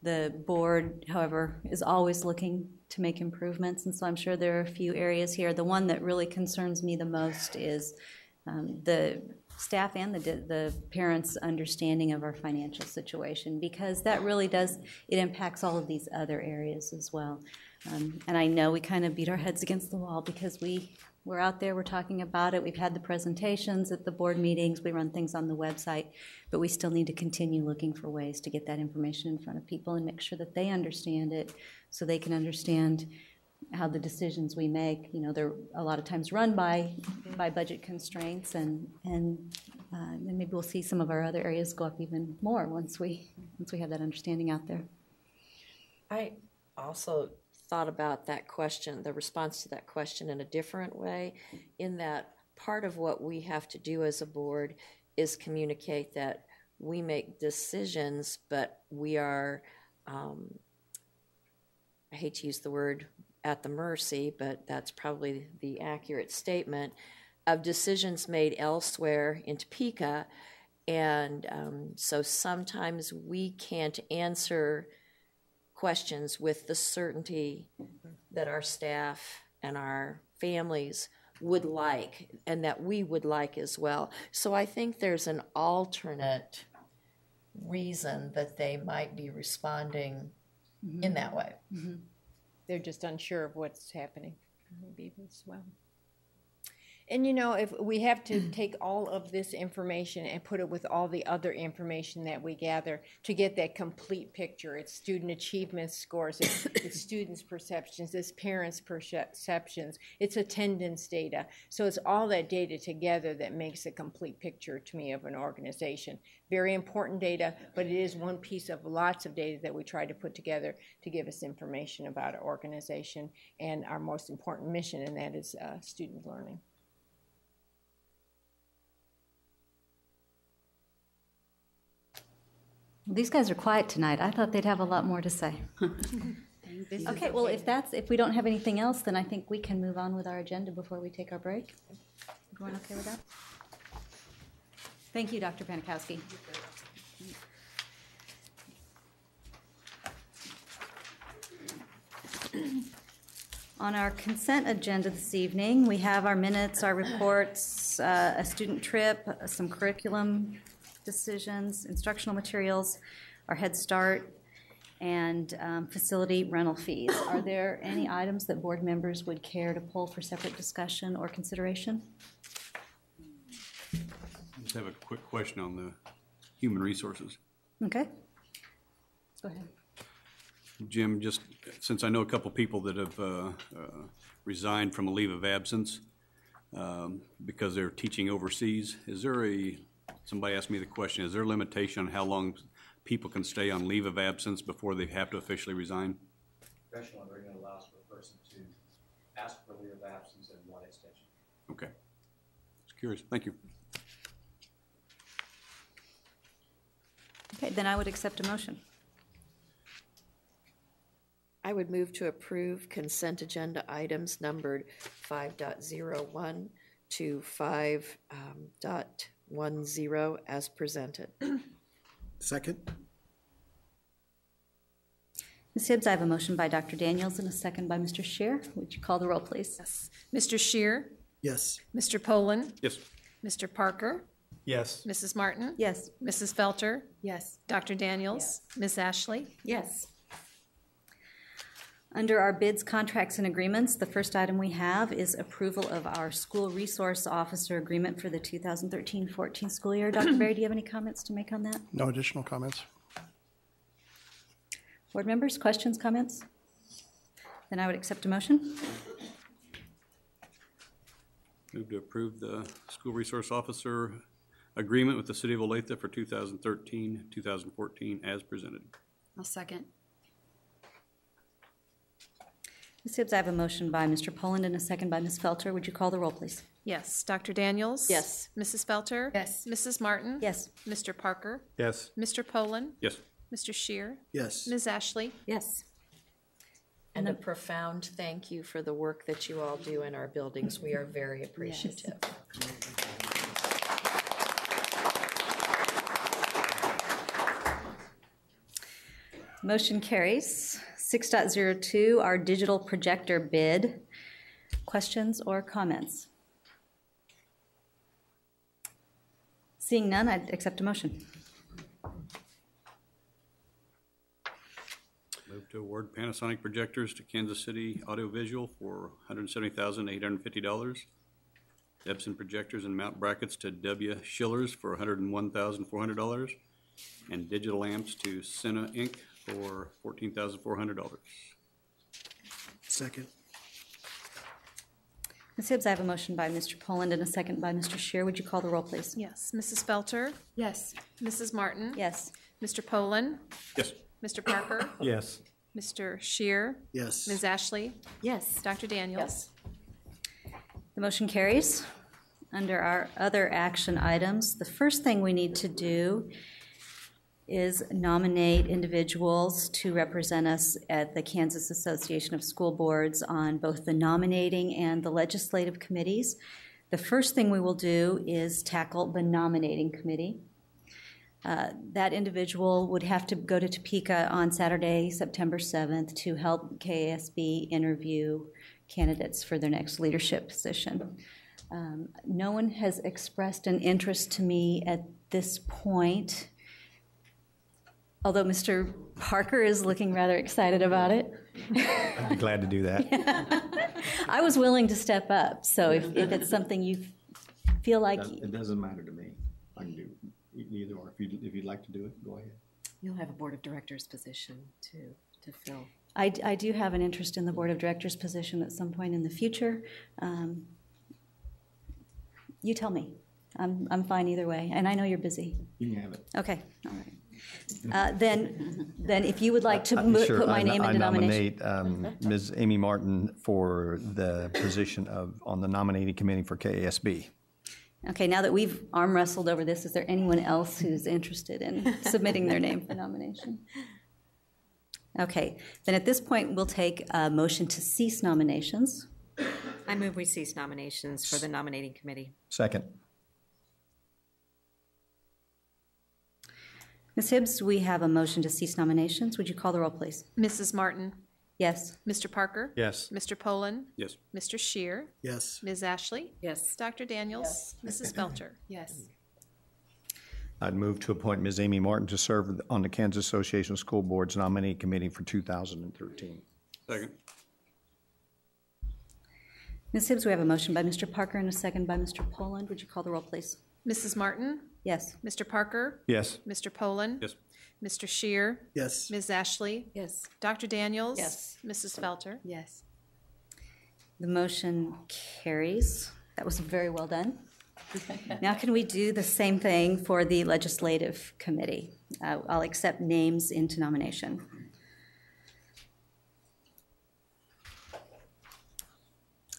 The board, however, is always looking to make improvements, and so I'm sure there are a few areas here. The one that really concerns me the most is um, the staff and the, the parents' understanding of our financial situation because that really does, it impacts all of these other areas as well. Um, and I know we kind of beat our heads against the wall because we, we're out there, we're talking about it, we've had the presentations at the board meetings, we run things on the website, but we still need to continue looking for ways to get that information in front of people and make sure that they understand it so they can understand how the decisions we make, you know, they're a lot of times run by, by budget constraints and, and, uh, and maybe we'll see some of our other areas go up even more once we, once we have that understanding out there. I also thought about that question, the response to that question in a different way, in that part of what we have to do as a board is communicate that we make decisions, but we are, um, I hate to use the word at the mercy, but that's probably the accurate statement, of decisions made elsewhere in Topeka. And um, so sometimes we can't answer questions with the certainty that our staff and our families would like and that we would like as well. So I think there's an alternate reason that they might be responding mm-hmm. in that way. Mm-hmm. They're just unsure of what's happening, maybe as well. And you know, if we have to take all of this information and put it with all the other information that we gather to get that complete picture, it's student achievement scores, it's, it's students' perceptions, it's parents' perceptions, it's attendance data. So it's all that data together that makes a complete picture to me of an organization. Very important data, but it is one piece of lots of data that we try to put together to give us information about our organization and our most important mission, and that is uh, student learning. These guys are quiet tonight. I thought they'd have a lot more to say. Okay, well, if that's, if we don't have anything else, then I think we can move on with our agenda before we take our break. Everyone okay with that? Thank you, Dr. Banikowski. On our consent agenda this evening, we have our minutes, our reports, uh, a student trip, some curriculum decisions, instructional materials, our Head Start, and um, facility rental fees. Are there any items that board members would care to pull for separate discussion or consideration? Just have a quick question on the human resources. Okay. Go ahead. Jim, just since I know a couple people that have uh, uh, resigned from a leave of absence um, because they're teaching overseas, is there a, somebody asked me the question, is there a limitation on how long people can stay on leave of absence before they have to officially resign? Professional agreement allows for a person to ask for leave of absence and one extension. Okay. Just curious. Thank you. Okay, then I would accept a motion. I would move to approve consent agenda items numbered 5.01 to um, 5.10 as presented. Second? Ms. Hibbs, I have a motion by Dr. Daniels and a second by Mr. Shear. Would you call the roll, please? Yes. Mr. Shear, Yes. Mr. Poland, Yes. Mr. Parker, Yes. Mrs. Martin, Yes. Mrs. Felter, Yes. Dr. Daniels, Yes. Ms. Ashley. Yes. Under our bids, contracts, and agreements, the first item we have is approval of our school resource officer agreement for the 2013-14 school year. Dr. Berry, do you have any comments to make on that? No additional comments? Board members, questions, comments? Then I would accept a motion. Move to approve the school resource officer agreement with the city of Olathe for 2013, 2014 as presented. I'll second. Ms. Hibbs, I have a motion by Mr. Poland and a second by Ms. Felter. Would you call the roll, please? Yes. Dr. Daniels? Yes. Mrs. Felter? Yes. Mrs. Martin? Yes. Mr. Parker? Yes. Mr. Poland? Yes. Mr. Shear? Yes. Ms. Ashley? Yes. And a profound thank you for the work that you all do in our buildings. We are very appreciative. Motion carries. 6.02, our digital projector bid. Questions or comments? Seeing none, I'd accept a motion. Move to award Panasonic projectors to Kansas City Audiovisual for $170,850. Epson projectors and mount brackets to W. Schillers for $101,400. And digital lamps to Sena Inc. for $14,400. Second. Ms. Hibbs, I have a motion by Mr. Poland and a second by Mr. Shear. Would you call the roll, please? Yes. Mrs. Felter? Yes. Mrs. Martin? Yes. Mr. Poland? Yes. Mr. Parker? Yes. Mr. Shear? Yes. Ms. Ashley? Yes. Dr. Daniels? The motion carries. Under our other action items, the first thing we need to do is nominate individuals to represent us at the Kansas Association of School Boards on both the nominating and the legislative committees. The first thing we will do is tackle the nominating committee. Uh, That individual would have to go to Topeka on Saturday, September 7th, to help KASB interview candidates for their next leadership position. Um, No one has expressed an interest to me at this point, although Mr. Parker is looking rather excited about it. I'd be glad to do that. I was willing to step up, so if, if it's something you feel like, It doesn't matter to me. I can do either, or if you, if you'd like to do it, go ahead. You'll have a board of directors position to, to fill. I, I do have an interest in the Board of Directors position at some point in the future. Um, You tell me. I'm, I'm fine either way, and I know you're busy. You can have it. Okay, all right. Uh, Then, then if you would like to Uh, mo- sure, put my I- name I into nomination. nominate um, Ms. Amy Martin for the position of, on the nominating committee for KASB. Okay, now that we've arm wrestled over this, is there anyone else who's interested in submitting their name for nomination? Okay, then at this point, we'll take a motion to cease nominations. I move we cease nominations for the nominating committee. Second. Ms. Hibbs, we have a motion to cease nominations. Would you call the roll, please? Mrs. Martin? Yes. Mr. Parker? Yes. Mr. Poland? Yes. Mr. Shear? Yes. Ms. Ashley? Yes. Dr. Daniels? Mrs. Felter? Yes. I'd move to appoint Ms. Amy Martin to serve on the Kansas Association of School Boards nominating committee for 2013. Second. Ms. Hibbs, we have a motion by Mr. Parker and a second by Mr. Poland. Would you call the roll, please? Mrs. Martin? Yes. Mr. Parker? Yes. Mr. Poland? Yes. Mr. Shear? Yes. Ms. Ashley? Yes. Dr. Daniels? Yes. Mrs. Felter? Yes. The motion carries. That was very well done. Now can we do the same thing for the legislative committee? Uh, I'll accept names into nomination.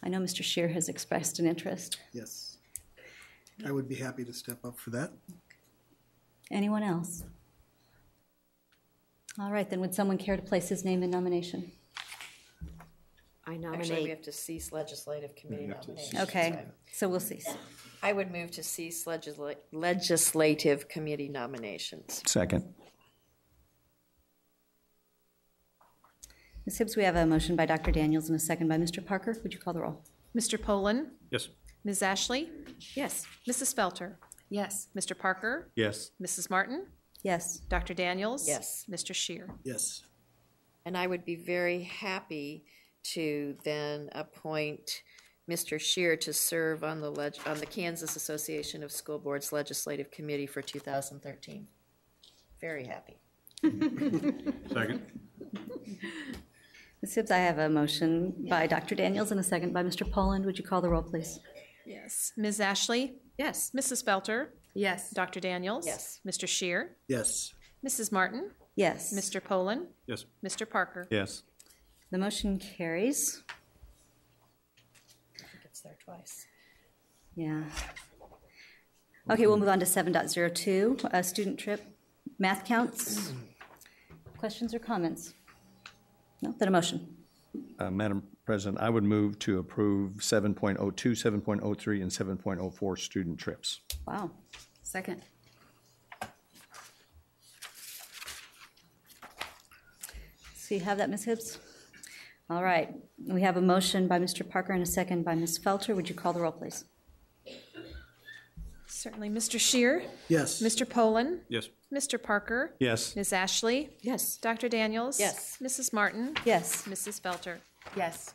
I know Mr. Shear has expressed an interest. Yes. I would be happy to step up for that. Anyone else? All right, then would someone care to place his name in nomination? I nominate. Actually, we nominate, have to cease legislative committee have to nominations. Okay, so we'll cease. I would move to cease legisla- legislative committee nominations. Second. Ms. Hibbs, we have a motion by Dr. Daniels and a second by Mr. Parker. Would you call the roll? Mr. Poland? Yes. Ms. Ashley? yes. Mrs. Felter? Yes. Mr. Parker? Yes. Mrs. Martin? Yes. Dr. Daniels? Yes. Mr. Shear? Yes. And I would be very happy to then appoint Mr. Shear to serve on the leg, on the Kansas Association of School Boards Legislative Committee for 2013. Very happy. Second. Ms. Hibbs, I have a motion by Dr. Daniels and a second by Mr. Poland. Would you call the roll, please? Yes. Ms. Ashley? Yes. Mrs. Felter? Yes. Dr. Daniels? Yes. Mr. Shear? Yes. Mrs. Martin? Yes. Mr. Poland? Yes. Mr. Parker? Yes. The motion carries. I think it's there twice. Yeah. Okay, we'll move on to 7.02, uh, student trip MathCounts. Questions or comments? No, then a motion. Uh, Madam President, I would move to approve 7.02, 7.03, and 7.04 student trips. Wow. Second. So you have that, Ms. Hibbs? All right. We have a motion by Mr. Parker and a second by Ms. Felter. Would you call the roll, please? Certainly. Mr. Shear? Yes. Mr. Poland? Yes. Mr. Parker? Yes. Ms. Ashley? Yes. Dr. Daniels? Yes. Mrs. Martin? Yes. Mrs. Felter? Yes.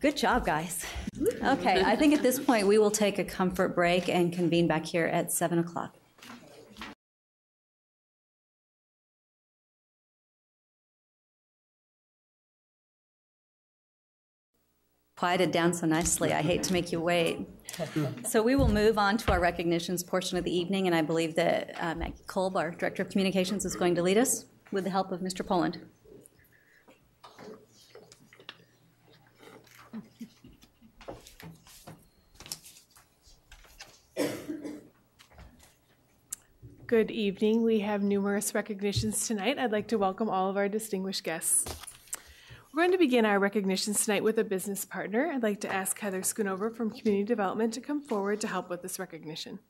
Good job, guys. Okay, I think at this point we will take a comfort break and convene back here at 7 o'clock. Quieted down so nicely. I hate to make you wait. So we will move on to our recognitions portion of the evening, and I believe that uh, Maggie Kolb, our Director of Communications, is going to lead us with the help of Mr. Poland. Good evening. We have numerous recognitions tonight. I'd like to welcome all of our distinguished guests. We're going to begin our recognitions tonight with a business partner. I'd like to ask Heather Schoonover from Community Development to come forward to help with this recognition.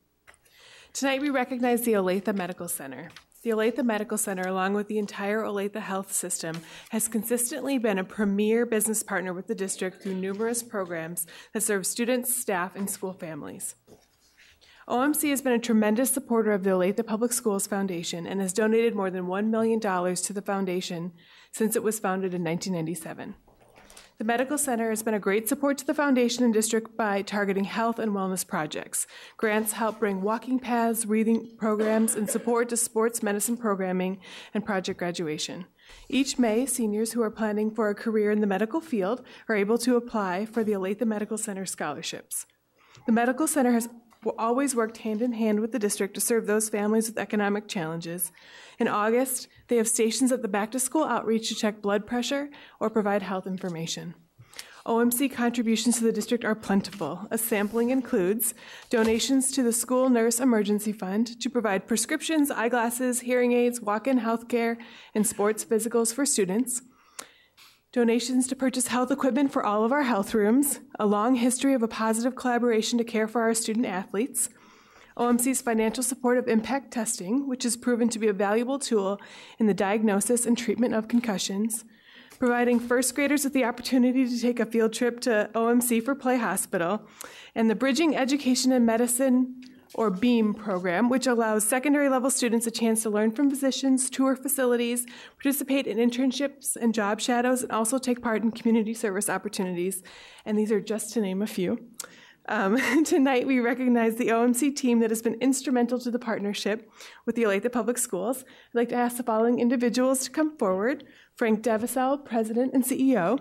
Tonight we recognize the Olathe Medical Center. The Olathe Medical Center, along with the entire Olathe Health System, has consistently been a premier business partner with the district through numerous programs that serve students, staff, and school families. OMC has been a tremendous supporter of the Olathe Public Schools Foundation and has donated more than $1 million to the foundation since it was founded in 1997. The Medical Center has been a great support to the foundation and district by targeting health and wellness projects. Grants help bring walking paths, reading programs, and support to sports medicine programming and project graduation. Each May, seniors who are planning for a career in the medical field are able to apply for the Olathe Medical Center scholarships. The Medical Center has always worked hand in hand with the district to serve those families with economic challenges. In August, they have stations at the back to school outreach to check blood pressure or provide health information. OMC contributions to the district are plentiful. A sampling includes donations to the School Nurse Emergency Fund to provide prescriptions, eyeglasses, hearing aids, walk in health care, and sports physicals for students donations to purchase health equipment for all of our health rooms, a long history of a positive collaboration to care for our student athletes, OMC's financial support of impact testing, which has proven to be a valuable tool in the diagnosis and treatment of concussions, providing first graders with the opportunity to take a field trip to OMC for Play Hospital, and the Bridging Education and Medicine or BEAM program, which allows secondary level students a chance to learn from physicians, tour facilities, participate in internships and job shadows, and also take part in community service opportunities. And these are just to name a few. Um, tonight, we recognize the OMC team that has been instrumental to the partnership with the Olathe Public Schools. I'd like to ask the following individuals to come forward Frank Devocelle, President and CEO,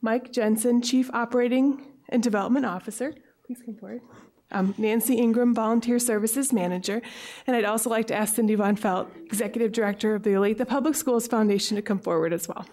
Mike Jensen, Chief Operating and Development Officer. Please come forward. Um, Nancy Ingram, Volunteer Services Manager, and I'd also like to ask Cindy Von Felt, Executive Director of the Olathe Public Schools Foundation, to come forward as well.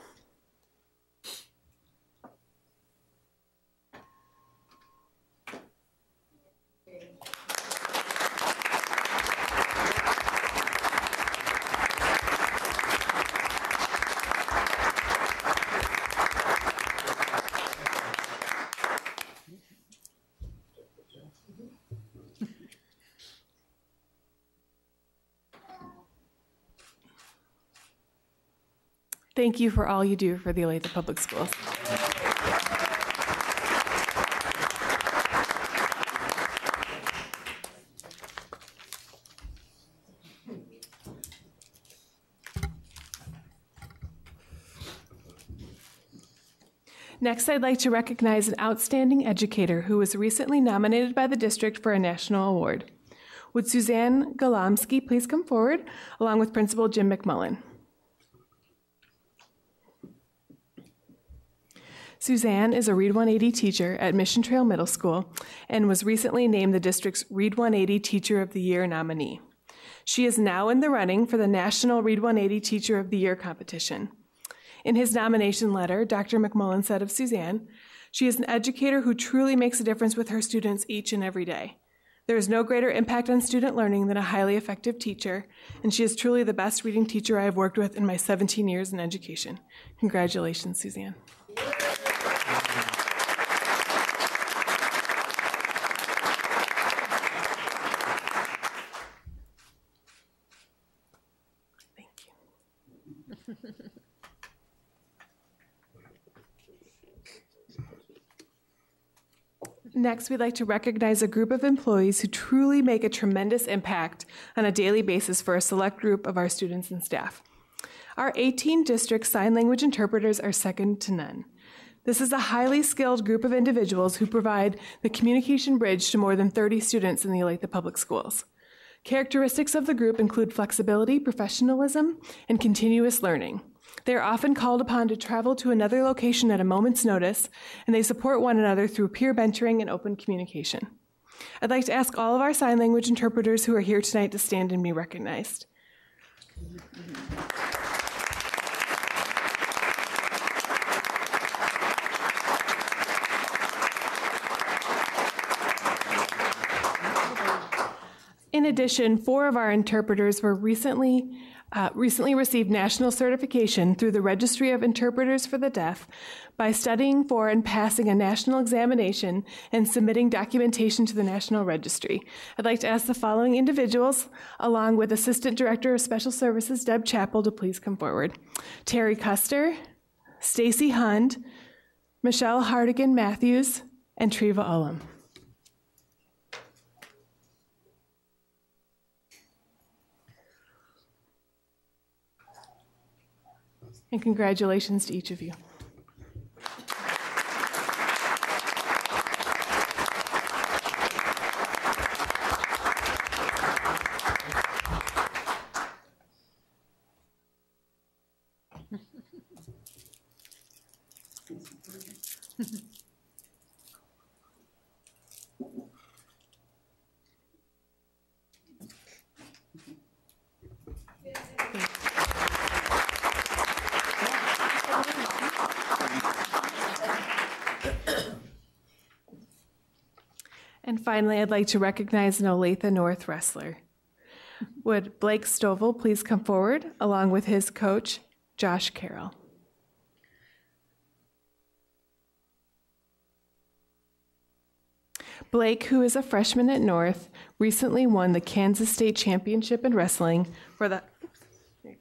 Thank you for all you do for the Olathe Public Schools. Next, I'd like to recognize an outstanding educator who was recently nominated by the district for a national award. Would Suzanne Galamski please come forward, along with Principal Jim McMullen? Suzanne is a Read 180 teacher at Mission Trail Middle School and was recently named the district's Read 180 Teacher of the Year nominee. She is now in the running for the National Read 180 Teacher of the Year competition. In his nomination letter, Dr. McMullen said of Suzanne, she is an educator who truly makes a difference with her students each and every day. There is no greater impact on student learning than a highly effective teacher, and she is truly the best reading teacher I have worked with in my 17 years in education. Congratulations, Suzanne. Next, we'd like to recognize a group of employees who truly make a tremendous impact on a daily basis for a select group of our students and staff. Our 18 district sign language interpreters are second to none. This is a highly skilled group of individuals who provide the communication bridge to more than 30 students in the Olathe Public Schools. Characteristics of the group include flexibility, professionalism, and continuous learning. They are often called upon to travel to another location at a moment's notice, and they support one another through peer mentoring and open communication. I'd like to ask all of our sign language interpreters who are here tonight to stand and be recognized. In addition, four of our interpreters were recently uh, recently received national certification through the Registry of Interpreters for the Deaf by studying for and passing a national examination and submitting documentation to the National Registry. I'd like to ask the following individuals, along with Assistant Director of Special Services Deb Chappell, to please come forward. Terry Custer, Stacy Hund, Michelle Hardigan Matthews, and Treva Ullum. And congratulations to each of you. And finally, I'd like to recognize an Olathe North wrestler. Would Blake Stovall please come forward along with his coach, Josh Carroll? Blake, who is a freshman at North, recently won the Kansas State Championship in wrestling for the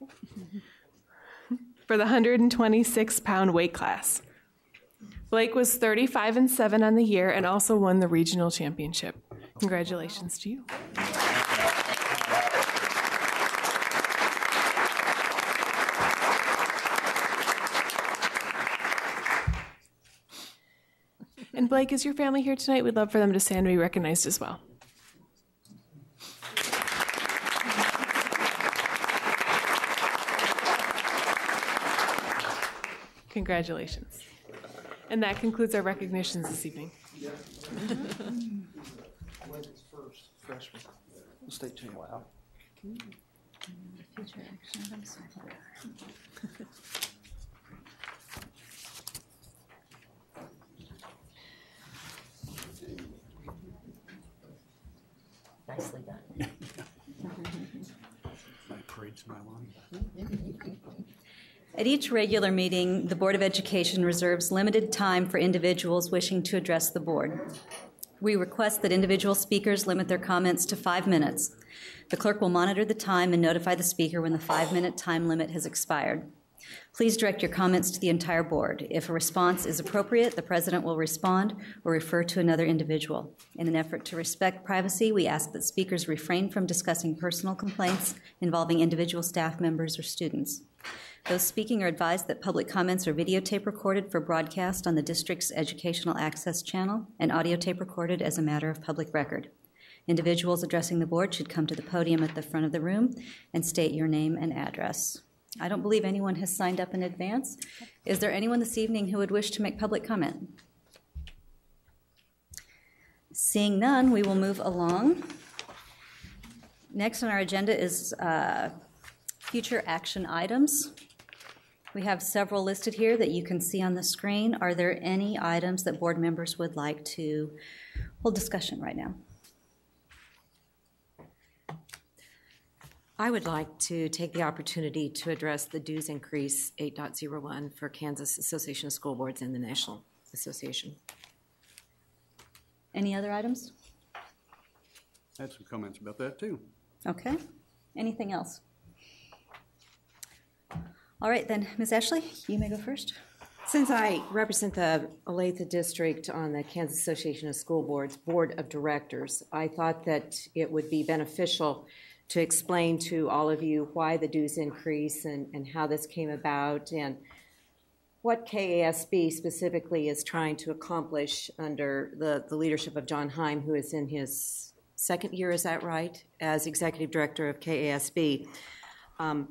for the 126 pound weight class. Blake was 35 and 7 on the year and also won the regional championship. Congratulations to you. And Blake, is your family here tonight? We'd love for them to stand and be recognized as well. Congratulations. And that concludes our recognitions this evening. Ladies first, freshman, state team. Wow. Future action items. Nicely done. My parade smile on. At each regular meeting, the Board of Education reserves limited time for individuals wishing to address the board. We request that individual speakers limit their comments to five minutes. The clerk will monitor the time and notify the speaker when the five minute time limit has expired. Please direct your comments to the entire board. If a response is appropriate, the president will respond or refer to another individual. In an effort to respect privacy, we ask that speakers refrain from discussing personal complaints involving individual staff members or students. Those speaking are advised that public comments are videotape recorded for broadcast on the district's educational access channel and audio tape recorded as a matter of public record. Individuals addressing the board should come to the podium at the front of the room and state your name and address. I don't believe anyone has signed up in advance. Is there anyone this evening who would wish to make public comment? Seeing none, we will move along. Next on our agenda is uh, future action items. We have several listed here that you can see on the screen. Are there any items that board members would like to hold discussion right now? I would like to take the opportunity to address the dues increase 8.01 for Kansas Association of School Boards and the National Association. Any other items? I had some comments about that too. Okay. Anything else? All right, then, Ms. Ashley, you may go first. Since I represent the Olathe District on the Kansas Association of School Boards Board of Directors, I thought that it would be beneficial to explain to all of you why the dues increase and, and how this came about and what KASB specifically is trying to accomplish under the, the leadership of John Heim, who is in his second year, is that right, as executive director of KASB. Um,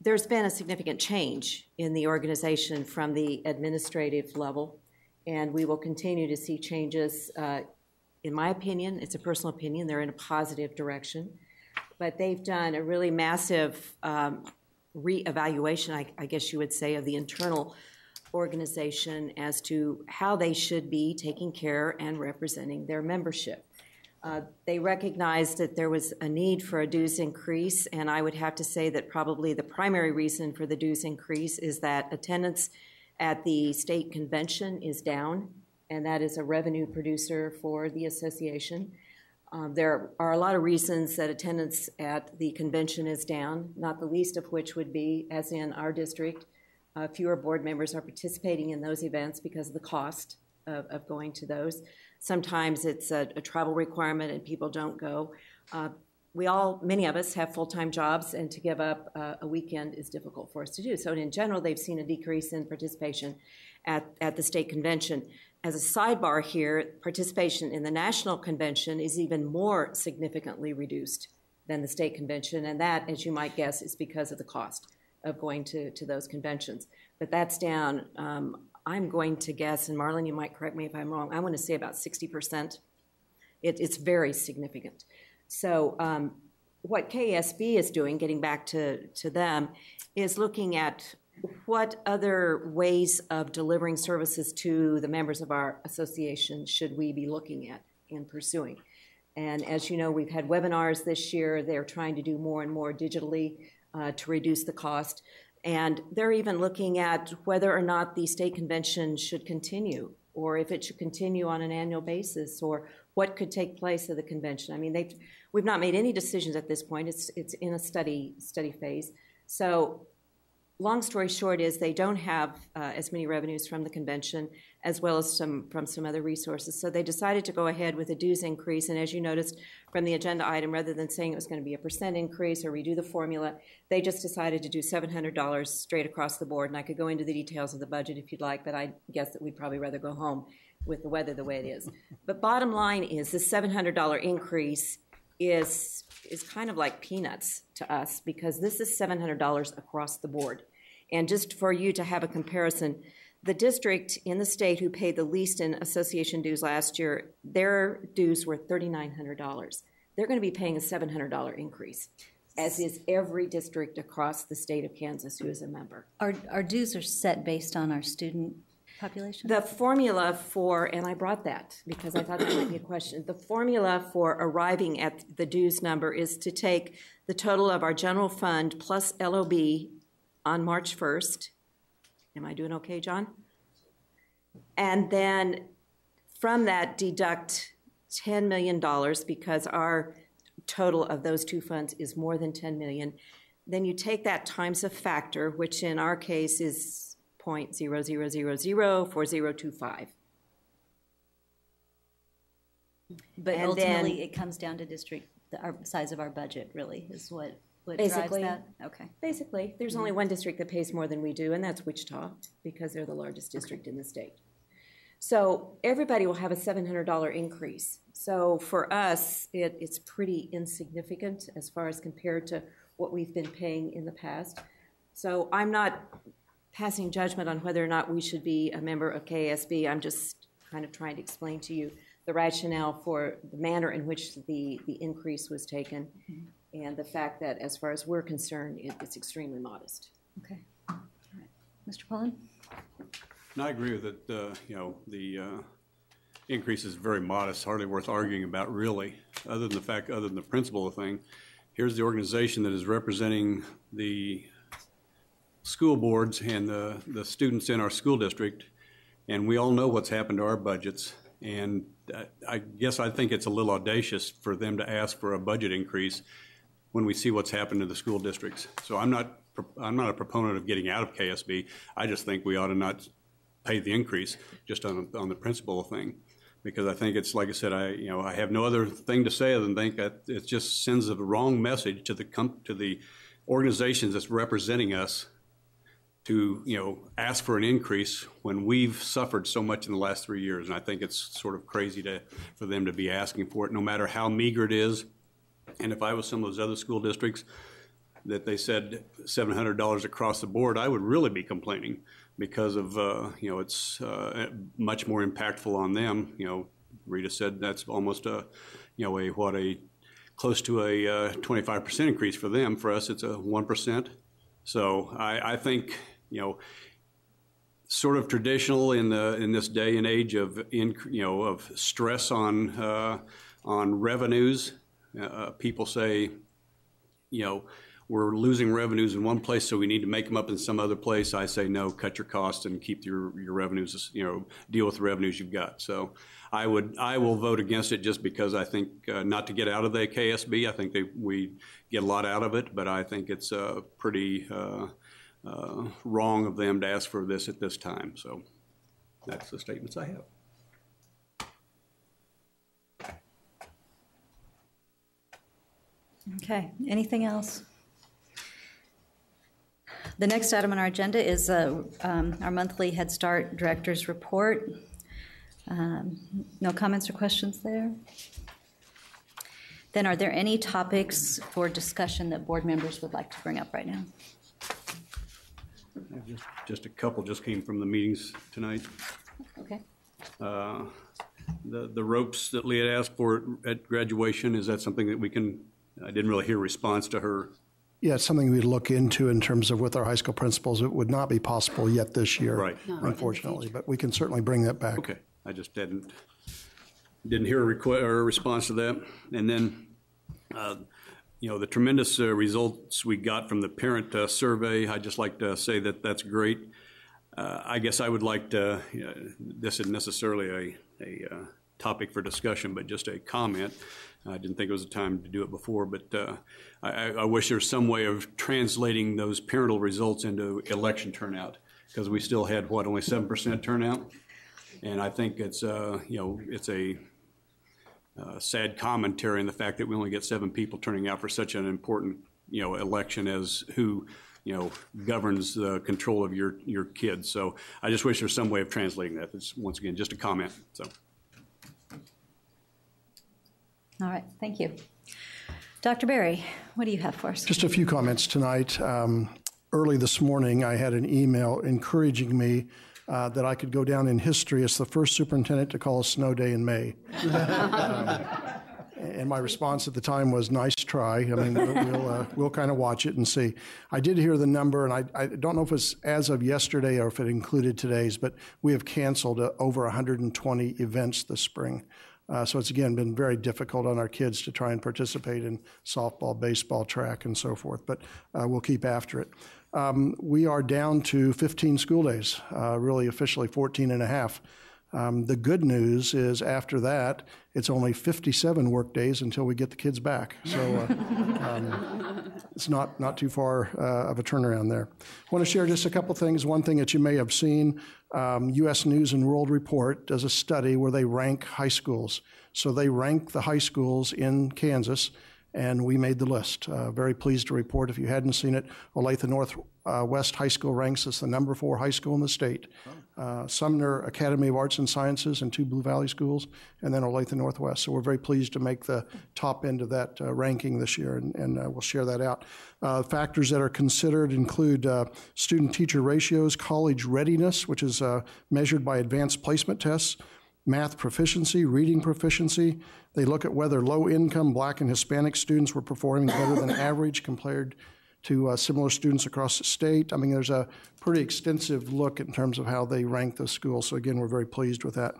there's been a significant change in the organization from the administrative level, and we will continue to see changes. Uh, in my opinion, it's a personal opinion, they're in a positive direction. But they've done a really massive um, reevaluation, I, I guess you would say, of the internal organization as to how they should be taking care and representing their membership. Uh, they recognized that there was a need for a dues increase, and I would have to say that probably the primary reason for the dues increase is that attendance at the state convention is down, and that is a revenue producer for the association. Um, there are a lot of reasons that attendance at the convention is down, not the least of which would be, as in our district, uh, fewer board members are participating in those events because of the cost of, of going to those. Sometimes it's a, a travel requirement and people don't go. Uh, we all, many of us, have full time jobs, and to give up uh, a weekend is difficult for us to do. So, in general, they've seen a decrease in participation at, at the state convention. As a sidebar here, participation in the national convention is even more significantly reduced than the state convention, and that, as you might guess, is because of the cost of going to, to those conventions. But that's down um, I'm going to guess, and Marlon, you might correct me if I'm wrong, I want to say about 60%. It, it's very significant. So, um, what KSB is doing, getting back to, to them, is looking at what other ways of delivering services to the members of our association should we be looking at and pursuing. And as you know, we've had webinars this year. They're trying to do more and more digitally uh, to reduce the cost. And they're even looking at whether or not the state convention should continue, or if it should continue on an annual basis, or what could take place at the convention. I mean, we've not made any decisions at this point. It's, it's in a study, study phase. So long story short is they don't have uh, as many revenues from the convention as well as some from some other resources. So they decided to go ahead with a dues increase. And as you noticed from the agenda item, rather than saying it was going to be a percent increase or redo the formula, they just decided to do $700 straight across the board. And I could go into the details of the budget if you'd like, but I guess that we'd probably rather go home with the weather the way it is. But bottom line is this $700 increase is is kind of like peanuts to us because this is $700 across the board. And just for you to have a comparison, the district in the state who paid the least in association dues last year, their dues were $3,900. They're going to be paying a $700 increase, as is every district across the state of Kansas who is a member. Our, our dues are set based on our student population? The formula for, and I brought that because I thought that might be a question. The formula for arriving at the dues number is to take the total of our general fund plus LOB on March 1st. Am I doing okay, John? And then from that, deduct $10 million because our total of those two funds is more than 10 million. Then you take that times a factor, which in our case is 0.00004025. But And ultimately, then- it comes down to district, the our size of our budget, really, is what, drives Basically, that? Okay. Basically, there's only mm-hmm. one district that pays more than we do, and that's Wichita, because they're the largest district in the state. So everybody will have a $700 increase. So for us, it, it's pretty insignificant as far as compared to what we've been paying in the past. So I'm not passing judgment on whether or not we should be a member of KSB. I'm just kind of trying to explain to you the rationale for the manner in which the, the increase was taken mm-hmm. And the fact that, as far as we're concerned, it, it's extremely modest. Okay. All right. Mr. Pullen? And I agree with it, uh, you know, the uh, increase is very modest, hardly worth arguing about, really, other than the fact, other than the principle of the thing. Here's the organization that is representing the school boards and the, the students in our school district, and we all know what's happened to our budgets. And I- I guess I think it's a little audacious for them to ask for a budget increase when we see what's happened to the school districts. So I'm not, I'm not a proponent of getting out of KSB. I just think we ought to not pay the increase, just on, on the principle thing. Because I think it's, like I said, I, you know, I have no other thing to say other than think that it just sends a wrong message to the, to the organizations that's representing us to, you know, ask for an increase when we've suffered so much in the last three years. And I think it's sort of crazy to, for them to be asking for it, no matter how meager it is. And if I was some of those other school districts that they said $700 across the board, I would really be complaining because of, uh, you know, it's uh, much more impactful on them. You know, Rita said that's almost a, you know, a, what, a, close to a uh, 25% increase for them. For us, it's a 1%. So I, I think, you know, sort of traditional in the in this day and age of in, you know of stress on uh, on revenues. Uh, people say, you know, we're losing revenues in one place, so we need to make them up in some other place. I say no, cut your costs and keep your your revenues. You know, deal with the revenues you've got. So. I would, I will vote against it just because I think uh, not to get out of the KSB. I think they, we get a lot out of it, but I think it's uh, pretty uh, uh, wrong of them to ask for this at this time. So that's the statements I have. Okay, anything else? The next item on our agenda is uh, um, our monthly Head Start Director's Report. Um, no comments or questions there? Then are there any topics for discussion that board members would like to bring up right now? Just, just a couple just came from the meetings tonight. Okay. Uh, the, the ropes that Leah asked for at graduation, is that something that we can, I didn't really hear a response to her. Yeah, it's something we'd look into in terms of with our high school principals. It would not be possible yet this year, Right. unfortunately, but we can certainly bring that back. Okay, I just didn't, didn't hear a requ- or a response to that. And then, uh, you know, the tremendous uh, results we got from the parent uh, survey, I'd just like to say that that's great. Uh, I guess I would like to, you know, this isn't necessarily a, a uh, topic for discussion, but just a comment. I didn't think it was a time to do it before, but uh, I, I wish there was some way of translating those parental results into election turnout because we still had, what, only 7% turnout? And I think it's, uh, you know, it's a uh, sad commentary on the fact that we only get seven people turning out for such an important, you know, election as who, you know, governs the control of your, your kids. So I just wish there's some way of translating that. It's, once again, just a comment, so. All right, thank you. Dr. Berry, what do you have for us? Just a few comments tonight. Um, early this morning, I had an email encouraging me uh, that I could go down in history as the first superintendent to call a snow day in May. um, and my response at the time was, "Nice try." I mean, we'll we'll, uh, we'll kind of watch it and see. I did hear the number, and I, I don't know if it's as of yesterday or if it included today's, but we have canceled uh, over 120 events this spring. Uh, so it's again been very difficult on our kids to try and participate in softball, baseball, track, and so forth. But uh, we'll keep after it. Um, we are down to 15 school days, uh, really officially 14 and a half. Um, the good news is after that, it's only 57 work days until we get the kids back. So uh, um, it's not, not too far uh, of a turnaround there. I want to share just a couple things. One thing that you may have seen um, U.S. News and World Report does a study where they rank high schools. So they rank the high schools in Kansas and we made the list. Uh, very pleased to report, if you hadn't seen it, Olathe Northwest uh, High School ranks as the number four high school in the state. Uh, Sumner Academy of Arts and Sciences and two Blue Valley schools, and then Olathe Northwest. So we're very pleased to make the top end of that uh, ranking this year, and, and uh, we'll share that out. Uh, factors that are considered include student-teacher ratios, college readiness, which is measured by advanced placement tests, math proficiency, reading proficiency. They look at whether low income black and Hispanic students were performing better than average compared to uh, similar students across the state. I mean, there's a pretty extensive look in terms of how they rank the schools. So, again, we're very pleased with that.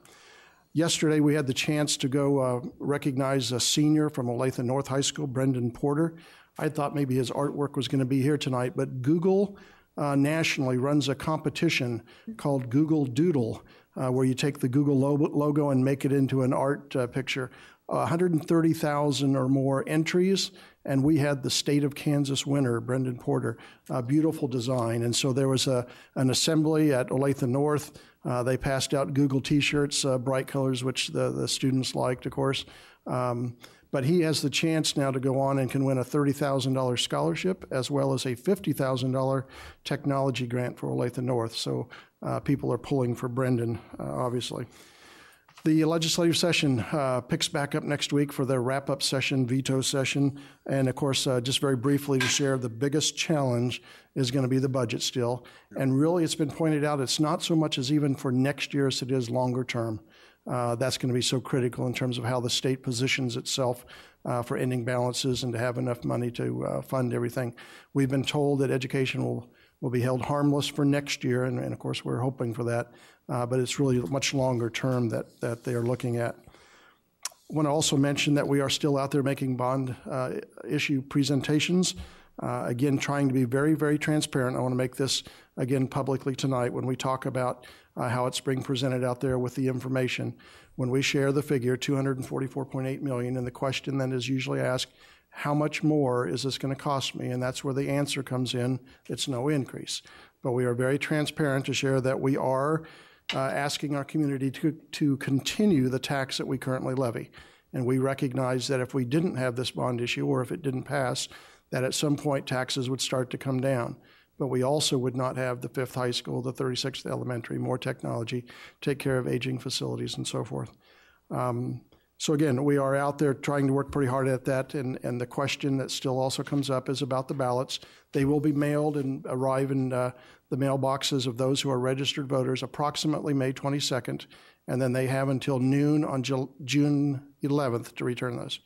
Yesterday, we had the chance to go uh, recognize a senior from Olathe North High School, Brendan Porter. I thought maybe his artwork was going to be here tonight, but Google uh, nationally runs a competition called Google Doodle, uh, where you take the Google logo and make it into an art uh, picture. 130,000 or more entries, and we had the state of Kansas winner, Brendan Porter. A beautiful design. And so there was a, an assembly at Olathe North. Uh, they passed out Google t shirts, uh, bright colors, which the, the students liked, of course. Um, but he has the chance now to go on and can win a $30,000 scholarship as well as a $50,000 technology grant for Olathe North. So uh, people are pulling for Brendan, uh, obviously. The legislative session uh, picks back up next week for their wrap up session, veto session. And of course, uh, just very briefly to share, the biggest challenge is going to be the budget still. And really, it's been pointed out it's not so much as even for next year as it is longer term. Uh, that's going to be so critical in terms of how the state positions itself uh, for ending balances and to have enough money to uh, fund everything. We've been told that education will, will be held harmless for next year, and, and of course, we're hoping for that uh, but it's really much longer term that, that they are looking at. I want to also mention that we are still out there making bond uh, issue presentations. Uh, again, trying to be very, very transparent. I want to make this again publicly tonight when we talk about uh, how it's being presented out there with the information. When we share the figure, 244.8 million, and the question that is usually asked, how much more is this going to cost me? And that's where the answer comes in. It's no increase. But we are very transparent to share that we are uh, asking our community to, to continue the tax that we currently levy. And we recognize that if we didn't have this bond issue or if it didn't pass, that at some point taxes would start to come down. But we also would not have the fifth high school, the 36th elementary, more technology, take care of aging facilities and so forth. Um, so again, we are out there trying to work pretty hard at that. And, and the question that still also comes up is about the ballots. They will be mailed and arrive in uh, the mailboxes of those who are registered voters approximately May 22nd, and then they have until noon on June 11th to return those.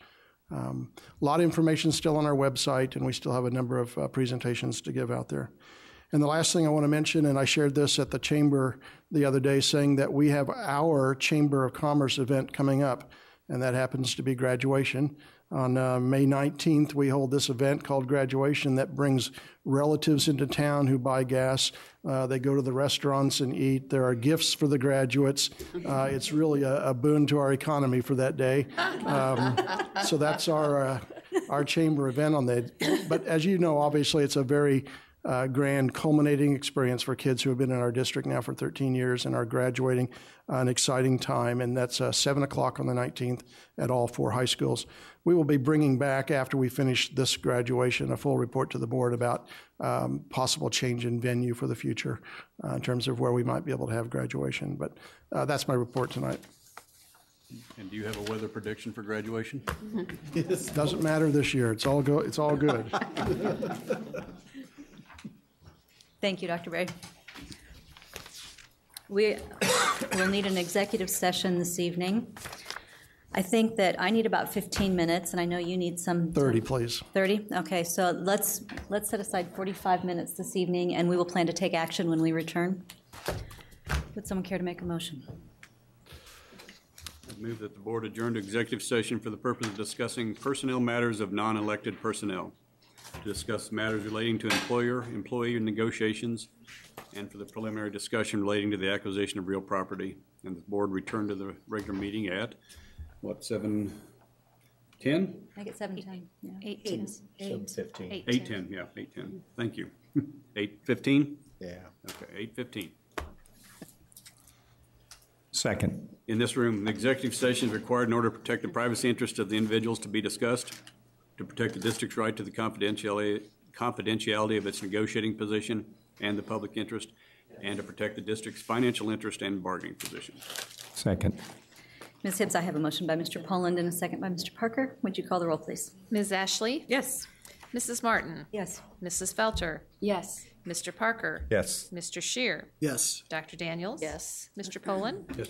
Um, a lot of information still on our website, and we still have a number of uh, presentations to give out there. And the last thing I want to mention, and I shared this at the Chamber the other day, saying that we have our Chamber of Commerce event coming up, and that happens to be graduation. On uh, May 19th, we hold this event called Graduation that brings relatives into town who buy gas. Uh, they go to the restaurants and eat. There are gifts for the graduates. Uh, it's really a, a, boon to our economy for that day. Um, so that's our uh, our chamber event on that. But as you know, obviously, it's a very uh, grand culminating experience for kids who have been in our district now for 13 years and are graduating. Uh, an exciting time, and that's uh, 7 o'clock on the 19th at all four high schools. We will be bringing back, after we finish this graduation, a full report to the board about um, possible change in venue for the future uh, in terms of where we might be able to have graduation. But uh, that's my report tonight. And do you have a weather prediction for graduation? it doesn't matter this year. It's all go. It's all good. Thank you, Dr. Berry. We will need an executive session this evening. I think that I need about 15 minutes, and I know you need some. 30, please. 30? Okay, so let's, let's set aside 45 minutes this evening, and we will plan to take action when we return. Would someone care to make a motion? I move that the board adjourn to executive session for the purpose of discussing personnel matters of non-elected personnel to discuss matters relating to employer-employee negotiations and for the preliminary discussion relating to the acquisition of real property. And the board returned to the regular meeting at, what, seven ten? I think it's seven ten. Yeah. Eight ten. Seven fifteen. Eight ten, yeah, eight ten. Thank you. Eight fifteen? Yeah. Okay, eight fifteen. Second. In this room, the executive session is required in order to protect the privacy interests of the individuals to be discussed to protect the district's right to the confidentiality, confidentiality of its negotiating position and the public interest, and to protect the district's financial interest and bargaining position. Second. Ms. Hibbs, I have a motion by Mr. Poland and a second by Mr. Parker. Would you call the roll, please? Ms. Ashley? Yes. Mrs. Martin? Yes. Mrs. Felter? Yes. Mr. Parker? Yes. Mr. Shear? Yes. Dr. Daniels? Yes. Mr. Poland? Yes.